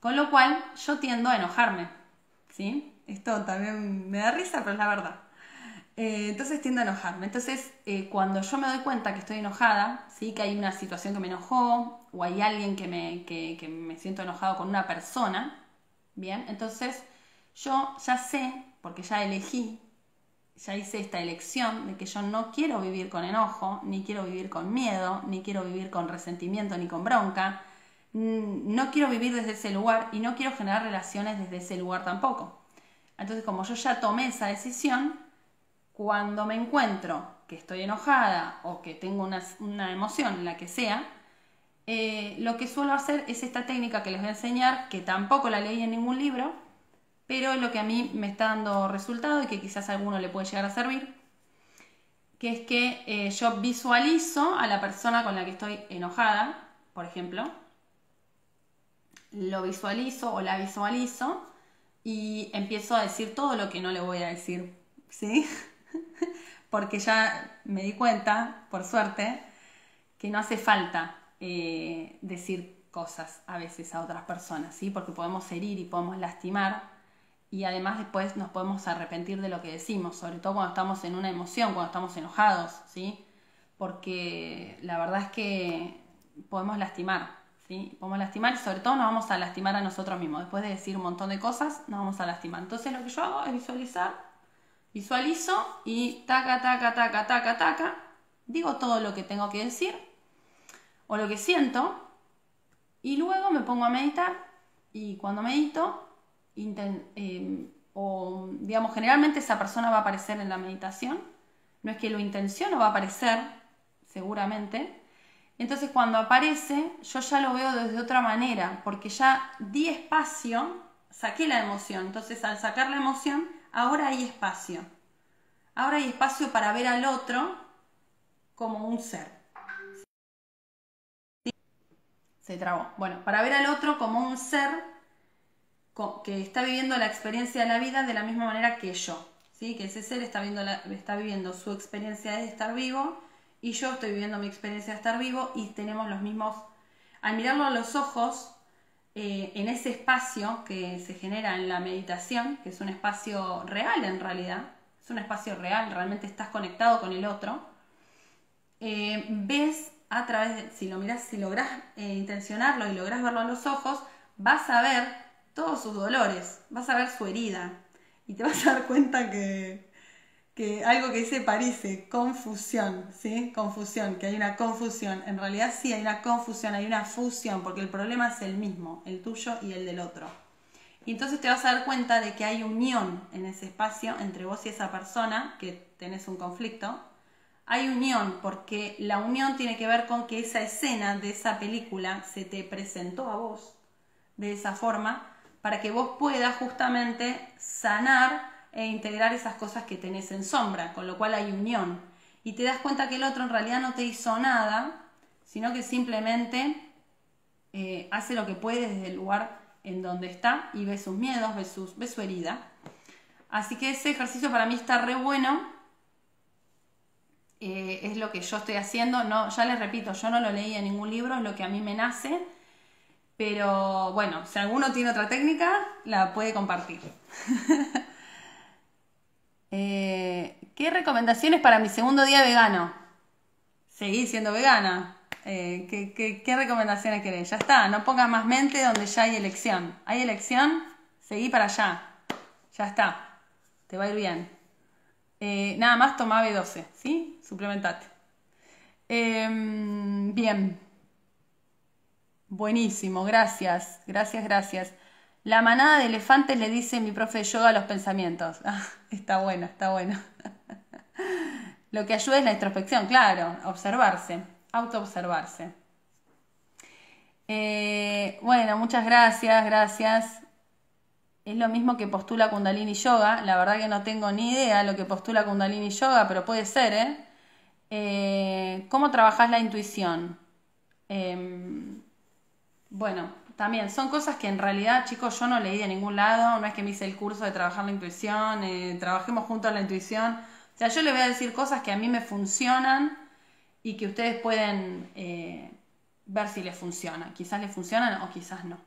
Con lo cual yo tiendo a enojarme, ¿sí? Esto también me da risa, pero es la verdad. Eh, entonces tiendo a enojarme. Entonces, eh, cuando yo me doy cuenta que estoy enojada, ¿sí? que hay una situación que me enojó, o hay alguien que me, que, me siento enojado con una persona, ¿bien? Entonces, yo ya sé, porque ya elegí, ya hice esta elección de que yo no quiero vivir con enojo, ni quiero vivir con miedo, ni quiero vivir con resentimiento, ni con bronca. No quiero vivir desde ese lugar y no quiero generar relaciones desde ese lugar tampoco. Entonces, como yo ya tomé esa decisión, cuando me encuentro que estoy enojada o que tengo una, emoción, la que sea, eh, lo que suelo hacer es esta técnica que les voy a enseñar, que tampoco la leí en ningún libro, pero lo que a mí me está dando resultado y que quizás a alguno le puede llegar a servir, que es que eh, yo visualizo a la persona con la que estoy enojada, por ejemplo, lo visualizo o la visualizo y empiezo a decir todo lo que no le voy a decir, ¿sí? Porque ya me di cuenta, por suerte, que no hace falta eh, decir cosas a veces a otras personas, ¿sí? Porque podemos herir y podemos lastimar y además después nos podemos arrepentir de lo que decimos, sobre todo cuando estamos en una emoción, cuando estamos enojados, ¿sí? Porque la verdad es que podemos lastimar, ¿sí? Podemos lastimar y sobre todo nos vamos a lastimar a nosotros mismos. Después de decir un montón de cosas, nos vamos a lastimar. Entonces lo que yo hago es visualizar, visualizo y taca, taca, taca, taca, taca, digo todo lo que tengo que decir o lo que siento y luego me pongo a meditar y cuando medito, em, o digamos, generalmente esa persona va a aparecer en la meditación, no es que lo intenciono, va a aparecer seguramente, entonces cuando aparece, yo ya lo veo desde otra manera, porque ya di espacio, saqué la emoción. Entonces al sacar la emoción, ahora hay espacio. Ahora hay espacio para ver al otro como un ser. Se trabó. Bueno, para ver al otro como un ser que está viviendo la experiencia de la vida de la misma manera que yo. ¿sí? Que ese ser está, está viviendo su experiencia de estar vivo y yo estoy viviendo mi experiencia de estar vivo y tenemos los mismos, al mirarlo a los ojos, eh, en ese espacio que se genera en la meditación, que es un espacio real en realidad, es un espacio real, realmente estás conectado con el otro, eh, ves a través de, si lo miras, si logras eh, intencionarlo y logras verlo a los ojos, vas a ver todos sus dolores, vas a ver su herida y te vas a dar cuenta que, algo que dice parece confusión, ¿sí? Confusión, que hay una confusión. En realidad sí hay una confusión, hay una fusión, porque el problema es el mismo, el tuyo y el del otro. Y entonces te vas a dar cuenta de que hay unión en ese espacio entre vos y esa persona que tenés un conflicto. Hay unión porque la unión tiene que ver con que esa escena de esa película se te presentó a vos de esa forma para que vos puedas justamente sanar e integrar esas cosas que tenés en sombra, con lo cual hay unión. Y te das cuenta que el otro en realidad no te hizo nada, sino que simplemente eh, hace lo que puede desde el lugar en donde está y ve sus miedos, ve, ve su herida. Así que ese ejercicio para mí está re bueno. Eh, es lo que yo estoy haciendo. No, ya les repito, yo no lo leí en ningún libro, es lo que a mí me nace. Pero bueno, si alguno tiene otra técnica, la puede compartir. Eh, ¿Qué recomendaciones para mi segundo día vegano? Seguí siendo vegana. Eh, ¿qué, recomendaciones querés? Ya está, no pongas más mente donde ya hay elección. ¿Hay elección? Seguí para allá. Ya está. Te va a ir bien. Eh, nada más toma B12, ¿sí? Suplementate. Em, bien. Buenísimo, gracias, gracias, gracias. La manada de elefantes le dice mi profe de yoga a los pensamientos. Ah, está bueno, está bueno. Lo que ayuda es la introspección, claro, observarse, autoobservarse. Eh, bueno, muchas gracias, gracias. Es lo mismo que postula Kundalini Yoga. La verdad que no tengo ni idea lo que postula Kundalini Yoga, pero puede ser, ¿eh? eh cómo trabajas la intuición? Em, bueno, también son cosas que en realidad, chicos, yo no leí de ningún lado, no es que me hice el curso de trabajar la intuición, eh, trabajemos juntos la intuición. O sea, yo les voy a decir cosas que a mí me funcionan y que ustedes pueden eh, ver si les funciona. Quizás les funcionan o quizás no.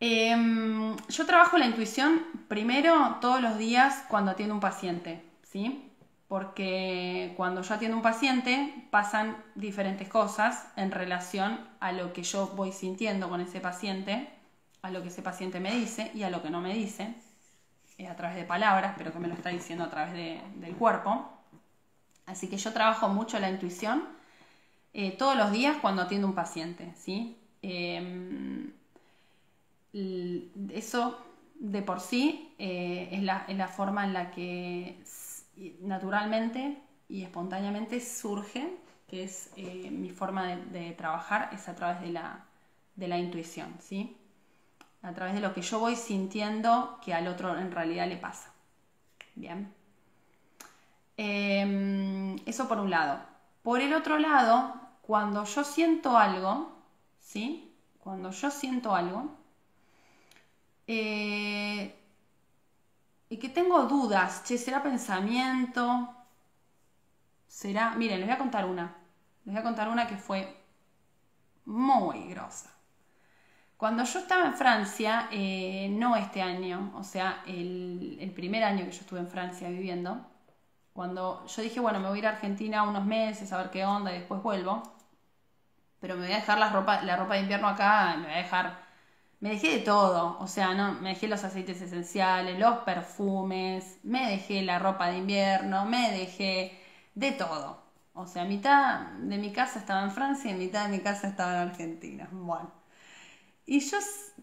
Em, yo trabajo la intuición primero todos los días cuando atiendo un paciente, ¿sí? Porque cuando yo atiendo un paciente pasan diferentes cosas en relación a lo que yo voy sintiendo con ese paciente, a lo que ese paciente me dice y a lo que no me dice, eh, a través de palabras, pero que me lo está diciendo a través del cuerpo. Así que yo trabajo mucho la intuición eh, todos los días cuando atiendo un paciente, ¿sí? Em, eso de por sí eh, es la forma en la que naturalmente y espontáneamente surge, que es eh, mi forma de, trabajar, es a través de la, de la intuición, ¿sí? A través de lo que yo voy sintiendo que al otro en realidad le pasa. Bien. Em, eso por un lado. Por el otro lado, cuando yo siento algo, ¿sí? Cuando yo siento algo, eh, y que tengo dudas, che, ¿será pensamiento? ¿Será? Miren, les voy a contar una. Les voy a contar una que fue muy grosa. Cuando yo estaba en Francia, eh, no este año, o sea, el, primer año que yo estuve en Francia viviendo, cuando yo dije, bueno, me voy a ir a Argentina unos meses a ver qué onda y después vuelvo, pero me voy a dejar la ropa, la ropa de invierno acá, me voy a dejar me dejé de todo, o sea, no, me dejé los aceites esenciales, los perfumes, me dejé la ropa de invierno, me dejé de todo. O sea, mitad de mi casa estaba en Francia y mitad de mi casa estaba en Argentina. Bueno. Y yo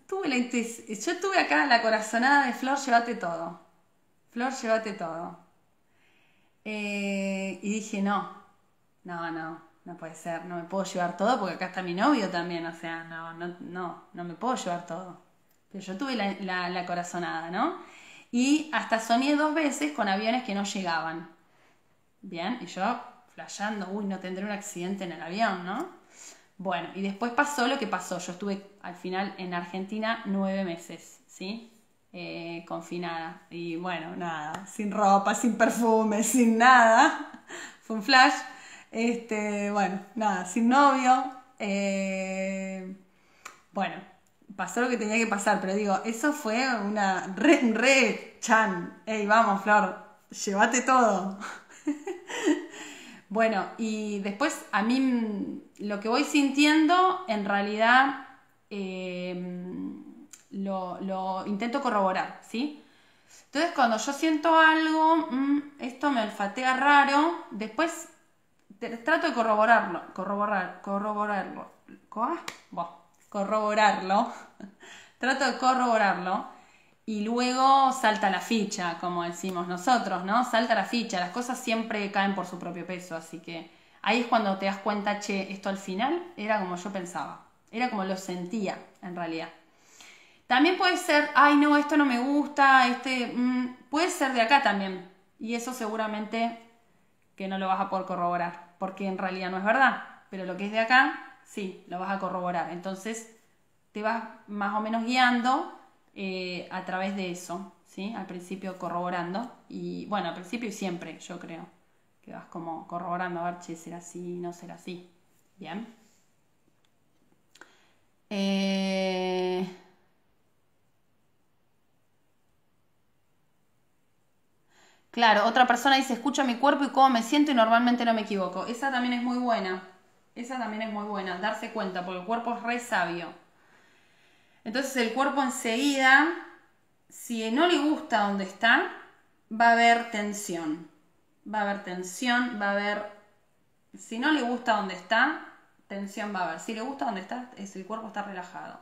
tuve la yo tuve acá la corazonada de Flor, llévate todo. Flor, llévate todo. Eh, y dije, no, no, no, no puede ser, no me puedo llevar todo porque acá está mi novio también, o sea, no, no, no, no me puedo llevar todo. Pero yo tuve la, la, corazonada, ¿no? Y hasta soñé dos veces con aviones que no llegaban. Bien, y yo flasheando, uy, no tendré un accidente en el avión, ¿no? Bueno, y después pasó lo que pasó. Yo estuve al final en Argentina nueve meses, ¿sí? Eh, confinada. Y bueno, nada, sin ropa, sin perfume, sin nada. Fue un flash. Este, bueno, nada, sin novio. Eh, bueno, pasó lo que tenía que pasar, pero digo, eso fue una re, re chan. Ey, vamos, Flor, llévate todo. bueno, y después a mí lo que voy sintiendo, en realidad em, lo, lo, intento corroborar, ¿sí? Entonces, cuando yo siento algo, mm, esto me olfatea raro, después trato de corroborarlo, corroborar, corroborarlo, corroborarlo, trato de corroborarlo y luego salta la ficha, como decimos nosotros, ¿no? Salta la ficha, las cosas siempre caen por su propio peso, así que ahí es cuando te das cuenta, che, esto al final era como yo pensaba, era como lo sentía en realidad. También puede ser, ay no, esto no me gusta, este, mm", puede ser de acá también, y eso seguramente que no lo vas a poder corroborar porque en realidad no es verdad, pero lo que es de acá, sí, lo vas a corroborar. Entonces, te vas más o menos guiando eh, a través de eso, ¿sí? Al principio corroborando. Y bueno, al principio y siempre, yo creo. Que vas como corroborando a ver si será así, no será así. Bien. Eh, claro, otra persona dice, escucho mi cuerpo y cómo me siento y normalmente no me equivoco. Esa también es muy buena. Esa también es muy buena, darse cuenta, porque el cuerpo es re sabio. Entonces el cuerpo enseguida, si no le gusta donde está, va a haber tensión. Va a haber tensión, va a haber... Si no le gusta donde está, tensión va a haber. Si le gusta donde está, es, el cuerpo está relajado.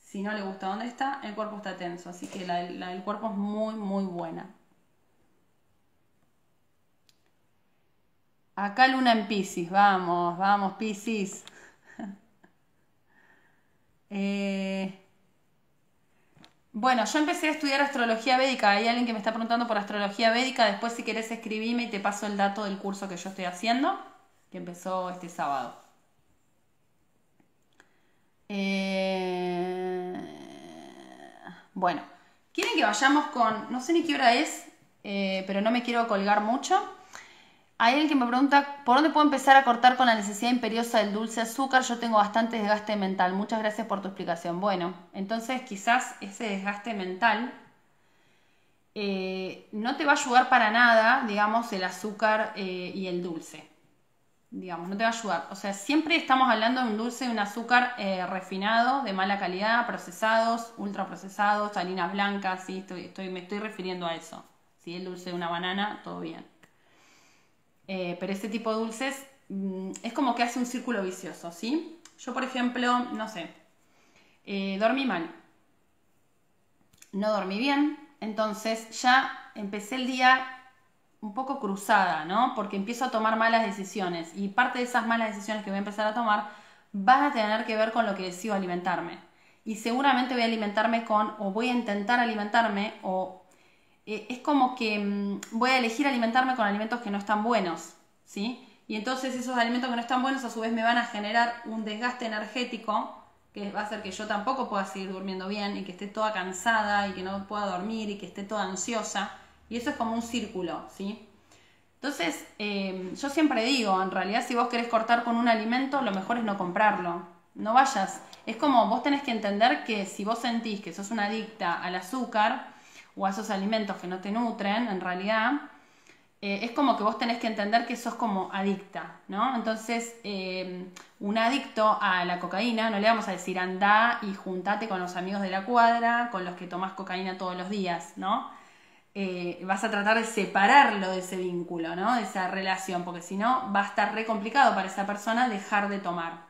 Si no le gusta donde está, el cuerpo está tenso. Así que la, la del cuerpo es muy, muy buena. Acá luna en Pisces, vamos, vamos Pisces. Eh, bueno, yo empecé a estudiar astrología védica. Hay alguien que me está preguntando por astrología védica. Después, si querés, escribime y te paso el dato del curso que yo estoy haciendo, que empezó este sábado. Eh, bueno, quieren que vayamos con, no sé ni qué hora es, eh, pero no me quiero colgar mucho. Hay alguien que me pregunta, ¿por dónde puedo empezar a cortar con la necesidad imperiosa del dulce azúcar? Yo tengo bastante desgaste mental. Muchas gracias por tu explicación. Bueno, entonces quizás ese desgaste mental eh, no te va a ayudar para nada, digamos, el azúcar y el dulce digamos, no te va a ayudar. O sea, siempre estamos hablando de un dulce, de un azúcar eh, refinado, de mala calidad, procesados, ultraprocesados, harinas blancas, ¿sí? estoy, estoy, me estoy refiriendo a eso. Si el dulce de una banana, todo bien. Eh, pero este tipo de dulces mm, es como que hace un círculo vicioso, ¿sí? Yo, por ejemplo, no sé, eh, dormí mal, no dormí bien, entonces ya empecé el día un poco cruzada, ¿no? Porque empiezo a tomar malas decisiones y parte de esas malas decisiones que voy a empezar a tomar van a tener que ver con lo que decido alimentarme. Y seguramente voy a alimentarme con, o voy a intentar alimentarme, o eh, es como que mm, voy a elegir alimentarme con alimentos que no están buenos, ¿sí? Y entonces esos alimentos que no están buenos a su vez me van a generar un desgaste energético que va a hacer que yo tampoco pueda seguir durmiendo bien y que esté toda cansada y que no pueda dormir y que esté toda ansiosa. Y eso es como un círculo, ¿sí? Entonces, eh, yo siempre digo, en realidad si vos querés cortar con un alimento, lo mejor es no comprarlo. No vayas. Es como vos tenés que entender que si vos sentís que sos una adicta al azúcar o a esos alimentos que no te nutren, en realidad, eh, es como que vos tenés que entender que sos como adicta, ¿no? Entonces, eh, un adicto a la cocaína, no le vamos a decir anda y juntate con los amigos de la cuadra, con los que tomás cocaína todos los días, ¿no? Eh, vas a tratar de separarlo de ese vínculo, ¿no? De esa relación, porque si no va a estar re complicado para esa persona dejar de tomar.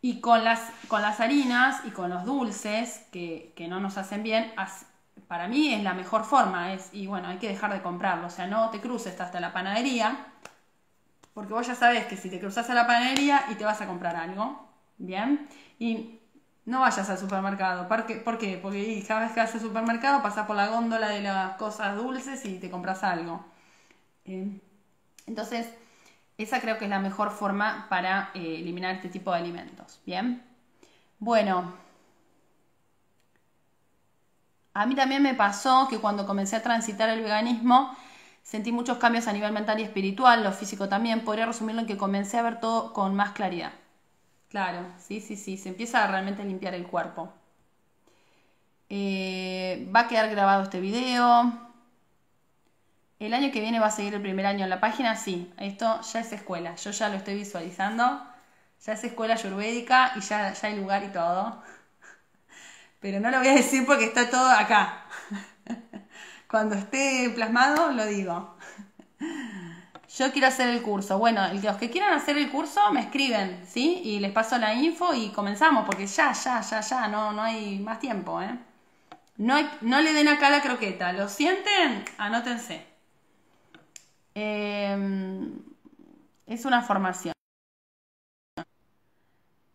Y con las, con las harinas y con los dulces que, no nos hacen bien, para mí es la mejor forma, es, y bueno, hay que dejar de comprarlo, o sea, no te cruces hasta la panadería, porque vos ya sabes que si te cruzas a la panadería y te vas a comprar algo, ¿bien? Y no vayas al supermercado. ¿Por qué? Porque cada vez que vas al supermercado pasas por la góndola de las cosas dulces y te compras algo. Eh, entonces, esa creo que es la mejor forma para eh, eliminar este tipo de alimentos. Bien. Bueno. A mí también me pasó que cuando comencé a transitar el veganismo, sentí muchos cambios a nivel mental y espiritual, lo físico también. Podría resumirlo en que comencé a ver todo con más claridad. Claro, sí, sí, sí, se empieza a realmente limpiar el cuerpo. Eh, va a quedar grabado este video. El año que viene va a seguir el primer año en la página, sí, esto ya es escuela, yo ya lo estoy visualizando, ya es escuela ayurvédica y ya, ya hay lugar y todo. Pero no lo voy a decir porque está todo acá. Cuando esté plasmado lo digo. Yo quiero hacer el curso. Bueno, los que quieran hacer el curso me escriben, ¿sí? Y les paso la info y comenzamos, porque ya, ya, ya, ya, no, no hay más tiempo, ¿eh? No, no le den acá la croqueta. ¿Lo sienten? Anótense. Em, es una formación.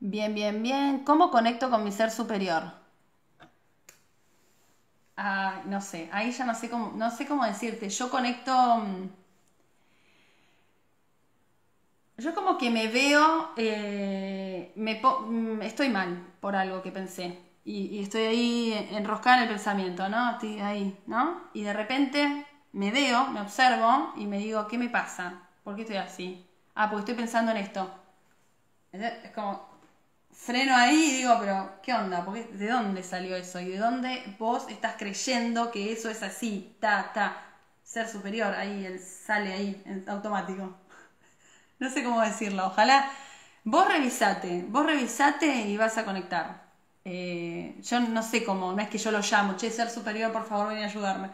Bien, bien, bien. ¿Cómo conecto con mi ser superior? No sé. Ahí ya no sé cómo, no sé cómo decirte. Yo conecto mm, yo como que me veo, eh, me mm, estoy mal por algo que pensé. y, estoy ahí enroscada en el pensamiento, ¿no? Estoy ahí, ¿no? Y de repente me veo, me observo y me digo, ¿qué me pasa? ¿Por qué estoy así? Ah, porque estoy pensando en esto. Es como, freno ahí y digo, pero ¿qué onda? ¿De dónde salió eso? ¿Y de dónde vos estás creyendo que eso es así? Ta, ta. Ser superior, ahí, él sale ahí, automático. No sé cómo decirlo. Ojalá vos revisate, vos revisate y vas a conectar. Eh, yo no sé cómo, no es que yo lo llamo, che, ser superior, por favor, ven a ayudarme.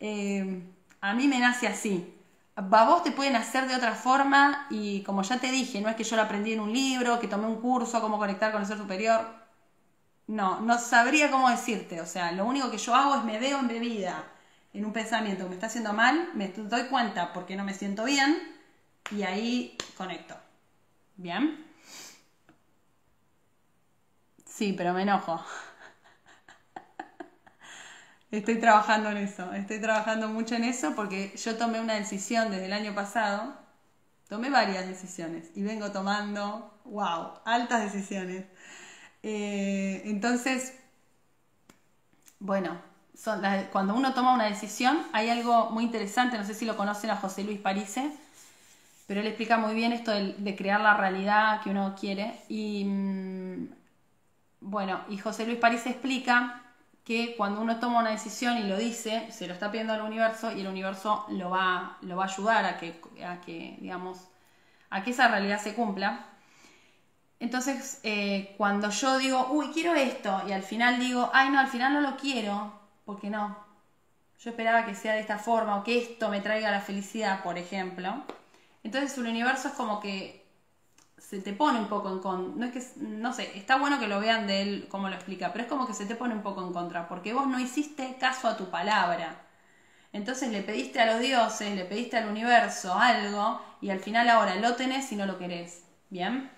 Eh, a mí me nace así. A vos te pueden hacer de otra forma y como ya te dije, no es que yo lo aprendí en un libro, que tomé un curso, cómo conectar con el ser superior. No, no sabría cómo decirte. O sea, lo único que yo hago es me veo embebida en un pensamiento que me está haciendo mal, me doy cuenta porque no me siento bien y ahí conecto. ¿Bien? Sí, pero me enojo. Estoy trabajando en eso, estoy trabajando mucho en eso porque yo tomé una decisión desde el año pasado, tomé varias decisiones y vengo tomando, wow, altas decisiones. Eh, entonces, bueno, cuando uno toma una decisión hay algo muy interesante, no sé si lo conocen a José Luis Parise, pero él explica muy bien esto de, crear la realidad que uno quiere. Y mm, bueno, y José Luis Parise explica que cuando uno toma una decisión y lo dice, se lo está pidiendo al universo y el universo lo va, lo va a ayudar a que, a que, digamos, a que esa realidad se cumpla. Entonces, eh, cuando yo digo, uy, quiero esto, y al final digo, ay, no, al final no lo quiero, porque no. Yo esperaba que sea de esta forma o que esto me traiga la felicidad, por ejemplo. Entonces, el universo es como que se te pone un poco en contra. No es que, no sé, está bueno que lo vean de él como lo explica, pero es como que se te pone un poco en contra, porque vos no hiciste caso a tu palabra. Entonces le pediste a los dioses, le pediste al universo algo, y al final ahora lo tenés y no lo querés. ¿Bien?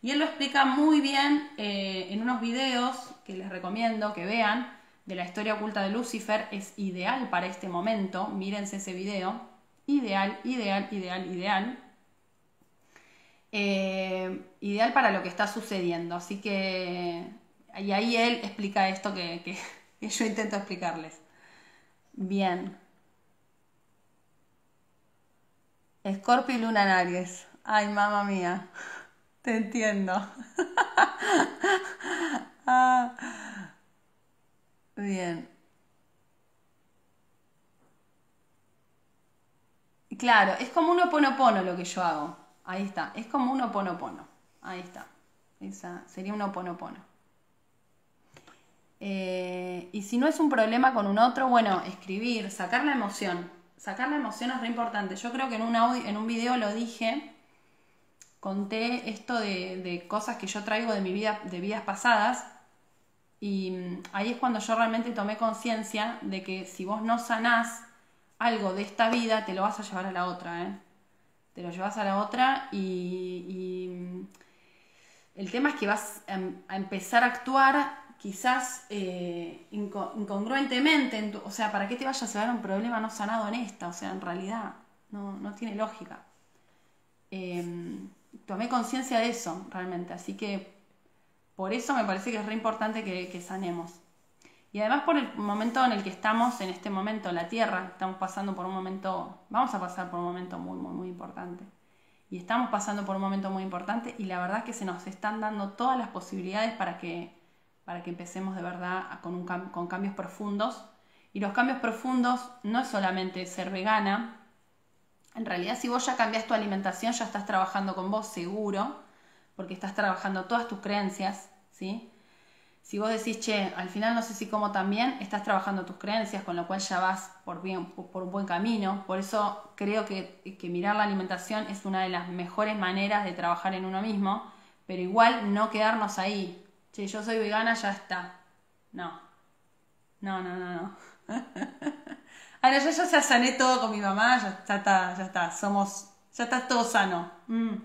Y él lo explica muy bien eh, en unos videos que les recomiendo que vean de la historia oculta de Lucifer. Es ideal para este momento. Mírense ese video. Ideal, ideal, ideal, ideal. Eh, ideal para lo que está sucediendo. Así que, y ahí él explica esto que, yo intento explicarles. Bien. Escorpio y Luna en Aries. Ay, mamá mía. Te entiendo. Ah. Bien. Claro, es como un oponopono lo que yo hago. Ahí está. Es como un oponopono. Ahí está. Esa sería un oponopono. Eh, y si no es un problema con un otro, bueno, escribir, sacar la emoción. Sacar la emoción es re importante. Yo creo que en un, audio, en un video lo dije, conté esto de, cosas que yo traigo de mi vida, de vidas pasadas. Y mm, ahí es cuando yo realmente tomé conciencia de que si vos no sanás algo de esta vida, te lo vas a llevar a la otra, ¿eh? Te lo llevas a la otra y, mm, el tema es que vas a, empezar a actuar quizás eh, incongruentemente, o sea, ¿para qué te vayas a llevar un problema no sanado en esta? O sea, en realidad no, tiene lógica. Em, tomé conciencia de eso realmente, así que por eso me parece que es re importante que sanemos. Y además por el momento en el que estamos en este momento, la Tierra, estamos pasando por un momento, vamos a pasar por un momento muy, muy, muy importante. Y estamos pasando por un momento muy importante y la verdad es que se nos están dando todas las posibilidades para que, para que empecemos de verdad con, un, con cambios profundos. Y los cambios profundos no es solamente ser vegana, en realidad si vos ya cambias tu alimentación ya estás trabajando con vos seguro, porque estás trabajando todas tus creencias, ¿sí? Si vos decís, che, al final no sé si como también, estás trabajando tus creencias, con lo cual ya vas por, bien, por un buen camino. Por eso creo que, mirar la alimentación es una de las mejores maneras de trabajar en uno mismo, pero igual no quedarnos ahí. Che, yo soy vegana, ya está. No. No, no, no, no. Ahora yo ya sané todo con mi mamá, ya, está, ya está, somos, ya está todo sano. Mm.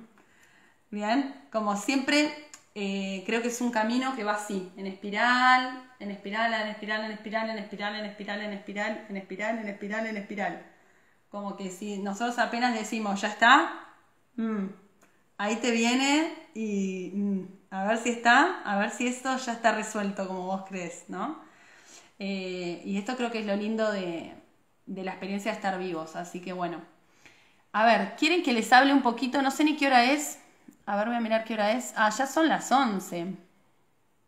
Bien, como siempre eh, creo que es un camino que va así, en espiral, en espiral, en espiral, en espiral, en espiral, en espiral, en espiral, en espiral, en espiral, en espiral. Como que si nosotros apenas decimos, ya está, mm, ahí te viene y... Mm, A ver si está, a ver si esto ya está resuelto como vos crees, ¿no? Eh, y esto creo que es lo lindo de, de la experiencia de estar vivos, así que bueno. A ver, ¿quieren que les hable un poquito? No sé ni qué hora es. A ver, voy a mirar qué hora es. Ah, ya son las 11.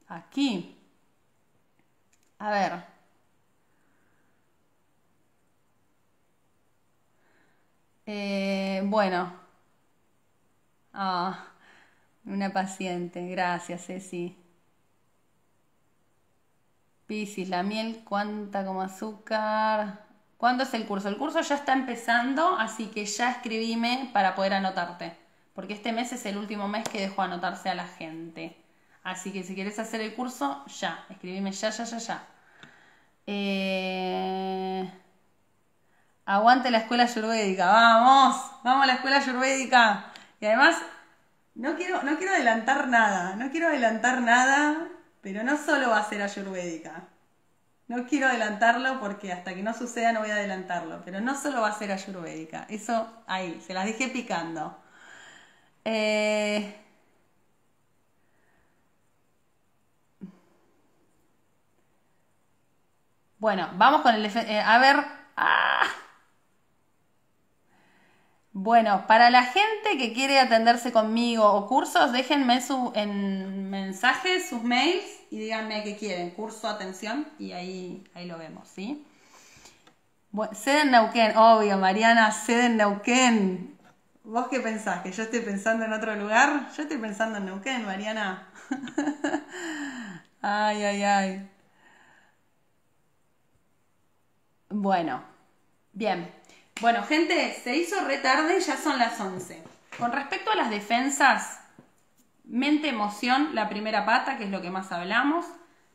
Aquí. A ver. Eh, bueno. Ah, una paciente. Gracias, Ceci. Piscis, la miel cuánta como azúcar. ¿Cuándo es el curso? El curso ya está empezando, así que ya escribime para poder anotarte. Porque este mes es el último mes que dejo anotarse a la gente. Así que si quieres hacer el curso, ya. Escribime ya, ya, ya, ya. Eh, aguante la escuela ayurvédica. Vamos, vamos a la escuela ayurvédica. Y además, no quiero, no quiero adelantar nada. No quiero adelantar nada, pero no solo va a ser ayurvédica. No quiero adelantarlo porque hasta que no suceda no voy a adelantarlo, pero no solo va a ser ayurvédica, eso ahí, se las dejé picando. Eh, bueno, vamos con el... Eh, a ver... ¡ah! Bueno, para la gente que quiere atenderse conmigo o cursos, déjenme su, en mensajes sus mails y díganme qué quieren, curso, atención, y ahí, ahí lo vemos, ¿sí? Bueno, sede en Neuquén, obvio, Mariana, sede en Neuquén. ¿Vos qué pensás? ¿Que yo estoy pensando en otro lugar? Yo estoy pensando en Neuquén, Mariana. ay, ay, ay. Bueno, bien. Bueno, gente, se hizo re tarde, ya son las 11. Con respecto a las defensas, mente, emoción, la primera pata, que es lo que más hablamos.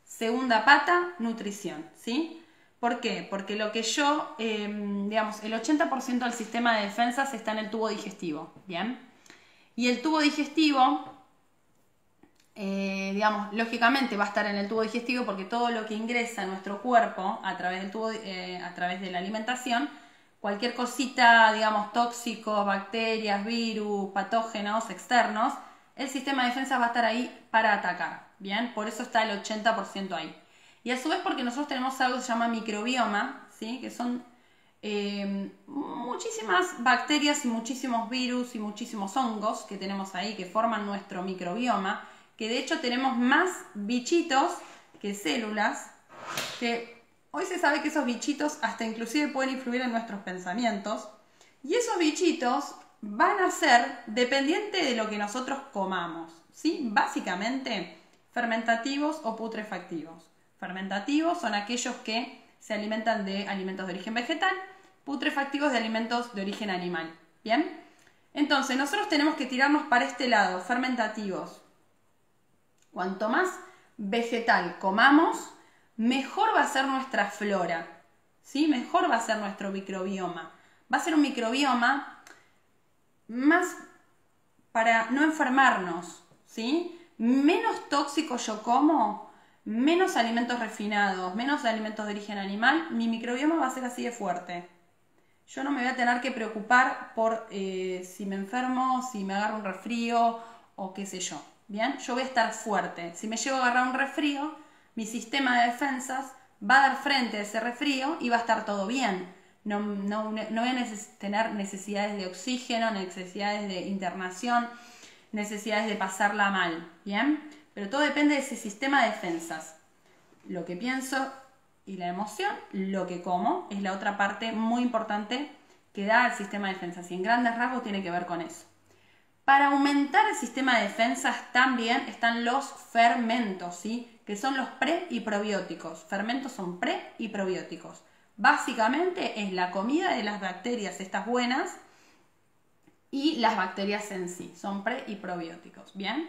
Segunda pata, nutrición, ¿sí? ¿Por qué? Porque lo que yo, em, digamos, el 80% del sistema de defensas está en el tubo digestivo, ¿bien? Y el tubo digestivo, eh, digamos, lógicamente va a estar en el tubo digestivo porque todo lo que ingresa a nuestro cuerpo a través del tubo, eh, a través de la alimentación, cualquier cosita, digamos, tóxicos, bacterias, virus, patógenos externos, el sistema de defensa va a estar ahí para atacar, ¿bien? Por eso está el 80% ahí. Y a su vez porque nosotros tenemos algo que se llama microbioma, ¿sí? Que son eh, muchísimas bacterias y muchísimos virus y muchísimos hongos que tenemos ahí que forman nuestro microbioma, que de hecho tenemos más bichitos que células, que Hoy se sabe que esos bichitos hasta inclusive pueden influir en nuestros pensamientos y esos bichitos van a ser dependiente de lo que nosotros comamos, ¿sí? Básicamente fermentativos o putrefactivos. Fermentativos son aquellos que se alimentan de alimentos de origen vegetal, putrefactivos de alimentos de origen animal, ¿bien? Entonces, nosotros tenemos que tirarnos para este lado, fermentativos. Cuanto más vegetal comamos, mejor va a ser nuestra flora, ¿sí? Mejor va a ser nuestro microbioma. Va a ser un microbioma más para no enfermarnos, ¿sí? Menos tóxico yo como, menos alimentos refinados, menos alimentos de origen animal, mi microbioma va a ser así de fuerte. Yo no me voy a tener que preocupar por eh, si me enfermo, si me agarro un resfrío o qué sé yo. Bien, yo voy a estar fuerte. Si me llevo a agarrar un resfrío, mi sistema de defensas va a dar frente a ese resfrío y va a estar todo bien. No, no, voy a tener necesidades de oxígeno, necesidades de internación, necesidades de pasarla mal, ¿bien? Pero todo depende de ese sistema de defensas. Lo que pienso y la emoción, lo que como, es la otra parte muy importante que da el sistema de defensas y en grandes rasgos tiene que ver con eso. Para aumentar el sistema de defensas también están los fermentos, ¿sí? que son los pre y probióticos. Fermentos son pre y probióticos. Básicamente es la comida de las bacterias, estas buenas, y las bacterias en sí, son pre y probióticos, ¿bien?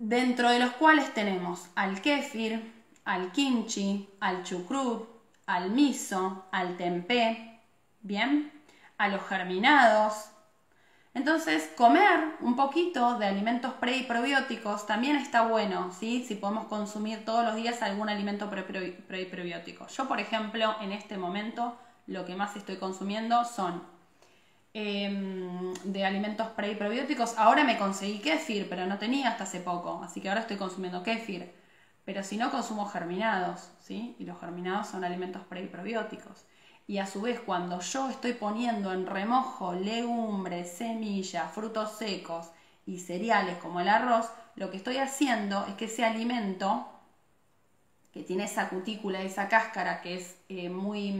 Dentro de los cuales tenemos al kéfir, al kimchi, al chucrut, al miso, al tempeh, ¿bien? A los germinados, entonces, comer un poquito de alimentos pre también está bueno, ¿sí? Si podemos consumir todos los días algún alimento pre. Yo, por ejemplo, en este momento lo que más estoy consumiendo son em, de alimentos pre y probióticos. Ahora me conseguí kéfir, pero no tenía hasta hace poco, así que ahora estoy consumiendo kéfir. Pero si no, consumo germinados, ¿sí? Y los germinados son alimentos pre y probióticos. Y a su vez, cuando yo estoy poniendo en remojo legumbres, semillas, frutos secos y cereales como el arroz, lo que estoy haciendo es que ese alimento, que tiene esa cutícula, esa cáscara que es eh, muy,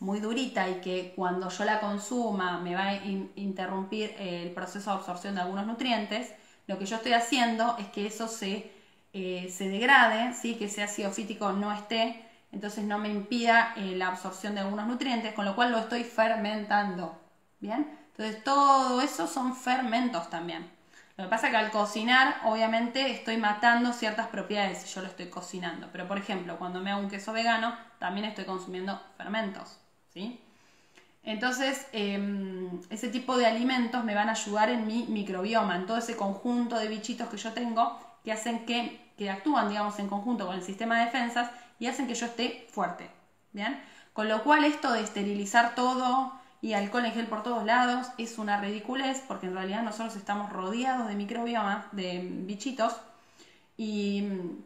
muy durita y que cuando yo la consuma me va a interrumpir el proceso de absorción de algunos nutrientes, lo que yo estoy haciendo es que eso se, eh, se degrade, ¿sí? que ese ácido fítico no esté entonces no me impida eh, la absorción de algunos nutrientes, con lo cual lo estoy fermentando. ¿Bien? Entonces todo eso son fermentos también. Lo que pasa es que al cocinar, obviamente, estoy matando ciertas propiedades si yo lo estoy cocinando. Pero, por ejemplo, cuando me hago un queso vegano, también estoy consumiendo fermentos. Entonces, em, ese tipo de alimentos me van a ayudar en mi microbioma, en todo ese conjunto de bichitos que yo tengo que hacen que, que actúan, digamos, en conjunto con el sistema de defensas y hacen que yo esté fuerte. ¿Bien? Con lo cual esto de esterilizar todo y alcohol en gel por todos lados es una ridiculez porque en realidad nosotros estamos rodeados de microbioma, de bichitos y mm,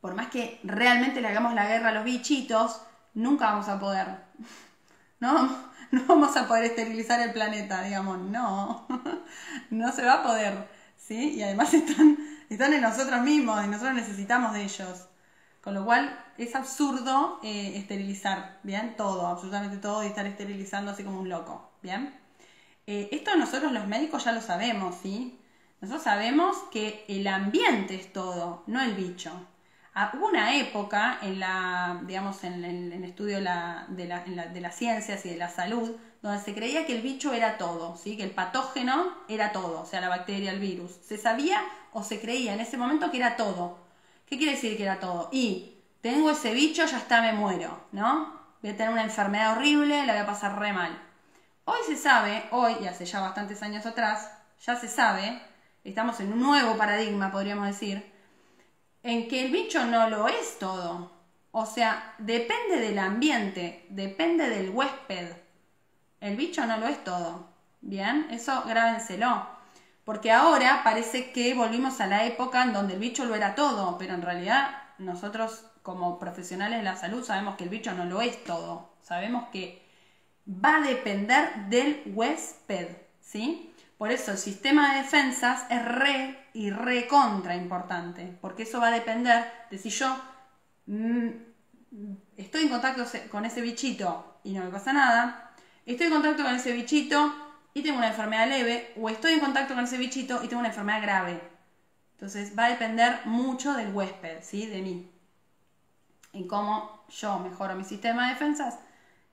por más que realmente le hagamos la guerra a los bichitos, nunca vamos a poder. ¿No? No vamos a poder esterilizar el planeta, digamos, no. No se va a poder, ¿sí? Y además están, están en nosotros mismos y nosotros necesitamos de ellos. Con lo cual es absurdo eh, esterilizar, ¿bien? Todo, absolutamente todo y estar esterilizando así como un loco, ¿bien? Eh, esto nosotros los médicos ya lo sabemos, ¿sí? Nosotros sabemos que el ambiente es todo, no el bicho. Ah, hubo una época en la, digamos, en, el estudio de, la, de, las ciencias y de la salud, donde se creía que el bicho era todo, ¿sí? que el patógeno era todo, o sea, la bacteria, el virus. Se sabía o se creía en ese momento que era todo. ¿Qué quiere decir que era todo? Y tengo ese bicho, ya está, me muero, ¿no? Voy a tener una enfermedad horrible, la voy a pasar re mal. Hoy se sabe, hoy y hace ya bastantes años atrás, ya se sabe, estamos en un nuevo paradigma, podríamos decir, en que el bicho no lo es todo. O sea, depende del ambiente, depende del huésped. El bicho no lo es todo. Bien, eso grábenselo. Porque ahora parece que volvimos a la época en donde el bicho lo era todo, pero en realidad nosotros como profesionales de la salud sabemos que el bicho no lo es todo. Sabemos que va a depender del huésped, ¿sí? Por eso el sistema de defensas es re y re contra importante, porque eso va a depender de si yo mm, estoy en contacto con ese bichito y no me pasa nada, estoy en contacto con ese bichito y tengo una enfermedad leve o estoy en contacto con ese bichito y tengo una enfermedad grave. Entonces va a depender mucho del huésped, ¿sí? De mí. En cómo yo mejoro mi sistema de defensas,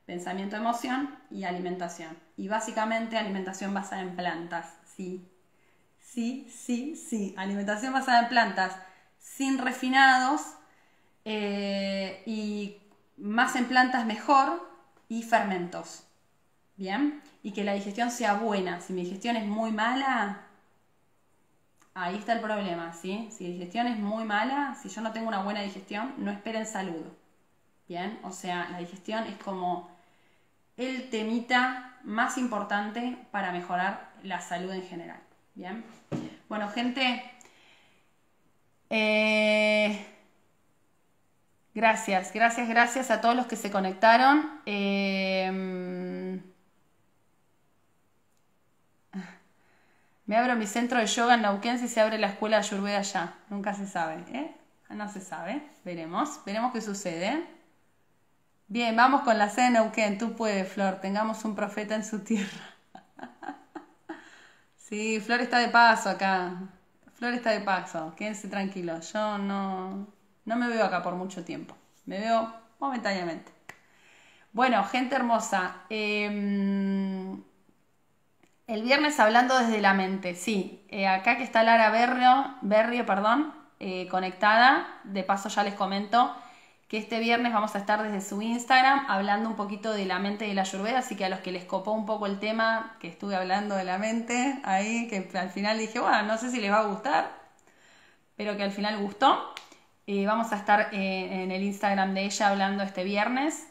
pensamiento, emoción y alimentación. Y básicamente alimentación basada en plantas, sí. Sí, sí, sí. Alimentación basada en plantas sin refinados eh, y más en plantas mejor y fermentos. Bien y que la digestión sea buena. Si mi digestión es muy mala, ahí está el problema, ¿sí? Si la digestión es muy mala, si yo no tengo una buena digestión, no esperen salud. Bien, o sea, la digestión es como el temita más importante para mejorar la salud en general. Bien, bueno, gente, eh, gracias, gracias, gracias a todos los que se conectaron. Eh, Me abro mi centro de yoga en Nauquén si se abre la escuela de Ayurveda ya. Nunca se sabe, ¿eh? No se sabe. Veremos. Veremos qué sucede. Bien, vamos con la de Neuquén. Tú puedes, Flor. Tengamos un profeta en su tierra. sí, Flor está de paso acá. Flor está de paso. Quédense tranquilos. Yo no, no me veo acá por mucho tiempo. Me veo momentáneamente. Bueno, gente hermosa. Eh, el viernes hablando desde la mente, sí. Eh, acá que está Lara Berrio, Berrio perdón, eh, conectada. De paso ya les comento que este viernes vamos a estar desde su Instagram hablando un poquito de la mente y la ayurveda, así que a los que les copó un poco el tema, que estuve hablando de la mente, ahí que al final dije, bueno, no sé si les va a gustar, pero que al final gustó. Eh, vamos a estar en el Instagram de ella hablando este viernes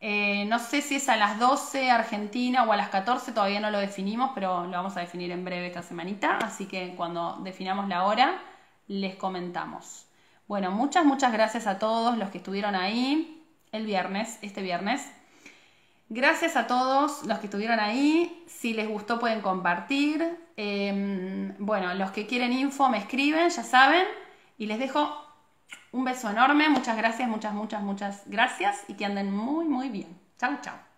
Eh, no sé si es a las 12 Argentina o a las 14, todavía no lo definimos, pero lo vamos a definir en breve esta semanita, así que cuando definamos la hora les comentamos. Bueno, muchas, muchas gracias a todos los que estuvieron ahí el viernes, este viernes. Gracias a todos los que estuvieron ahí. Si les gustó pueden compartir. Em, bueno, los que quieren info me escriben, ya saben. Y les dejo un beso enorme. Muchas gracias, muchas, muchas, muchas gracias. Y que anden muy, muy bien. Chau, chau.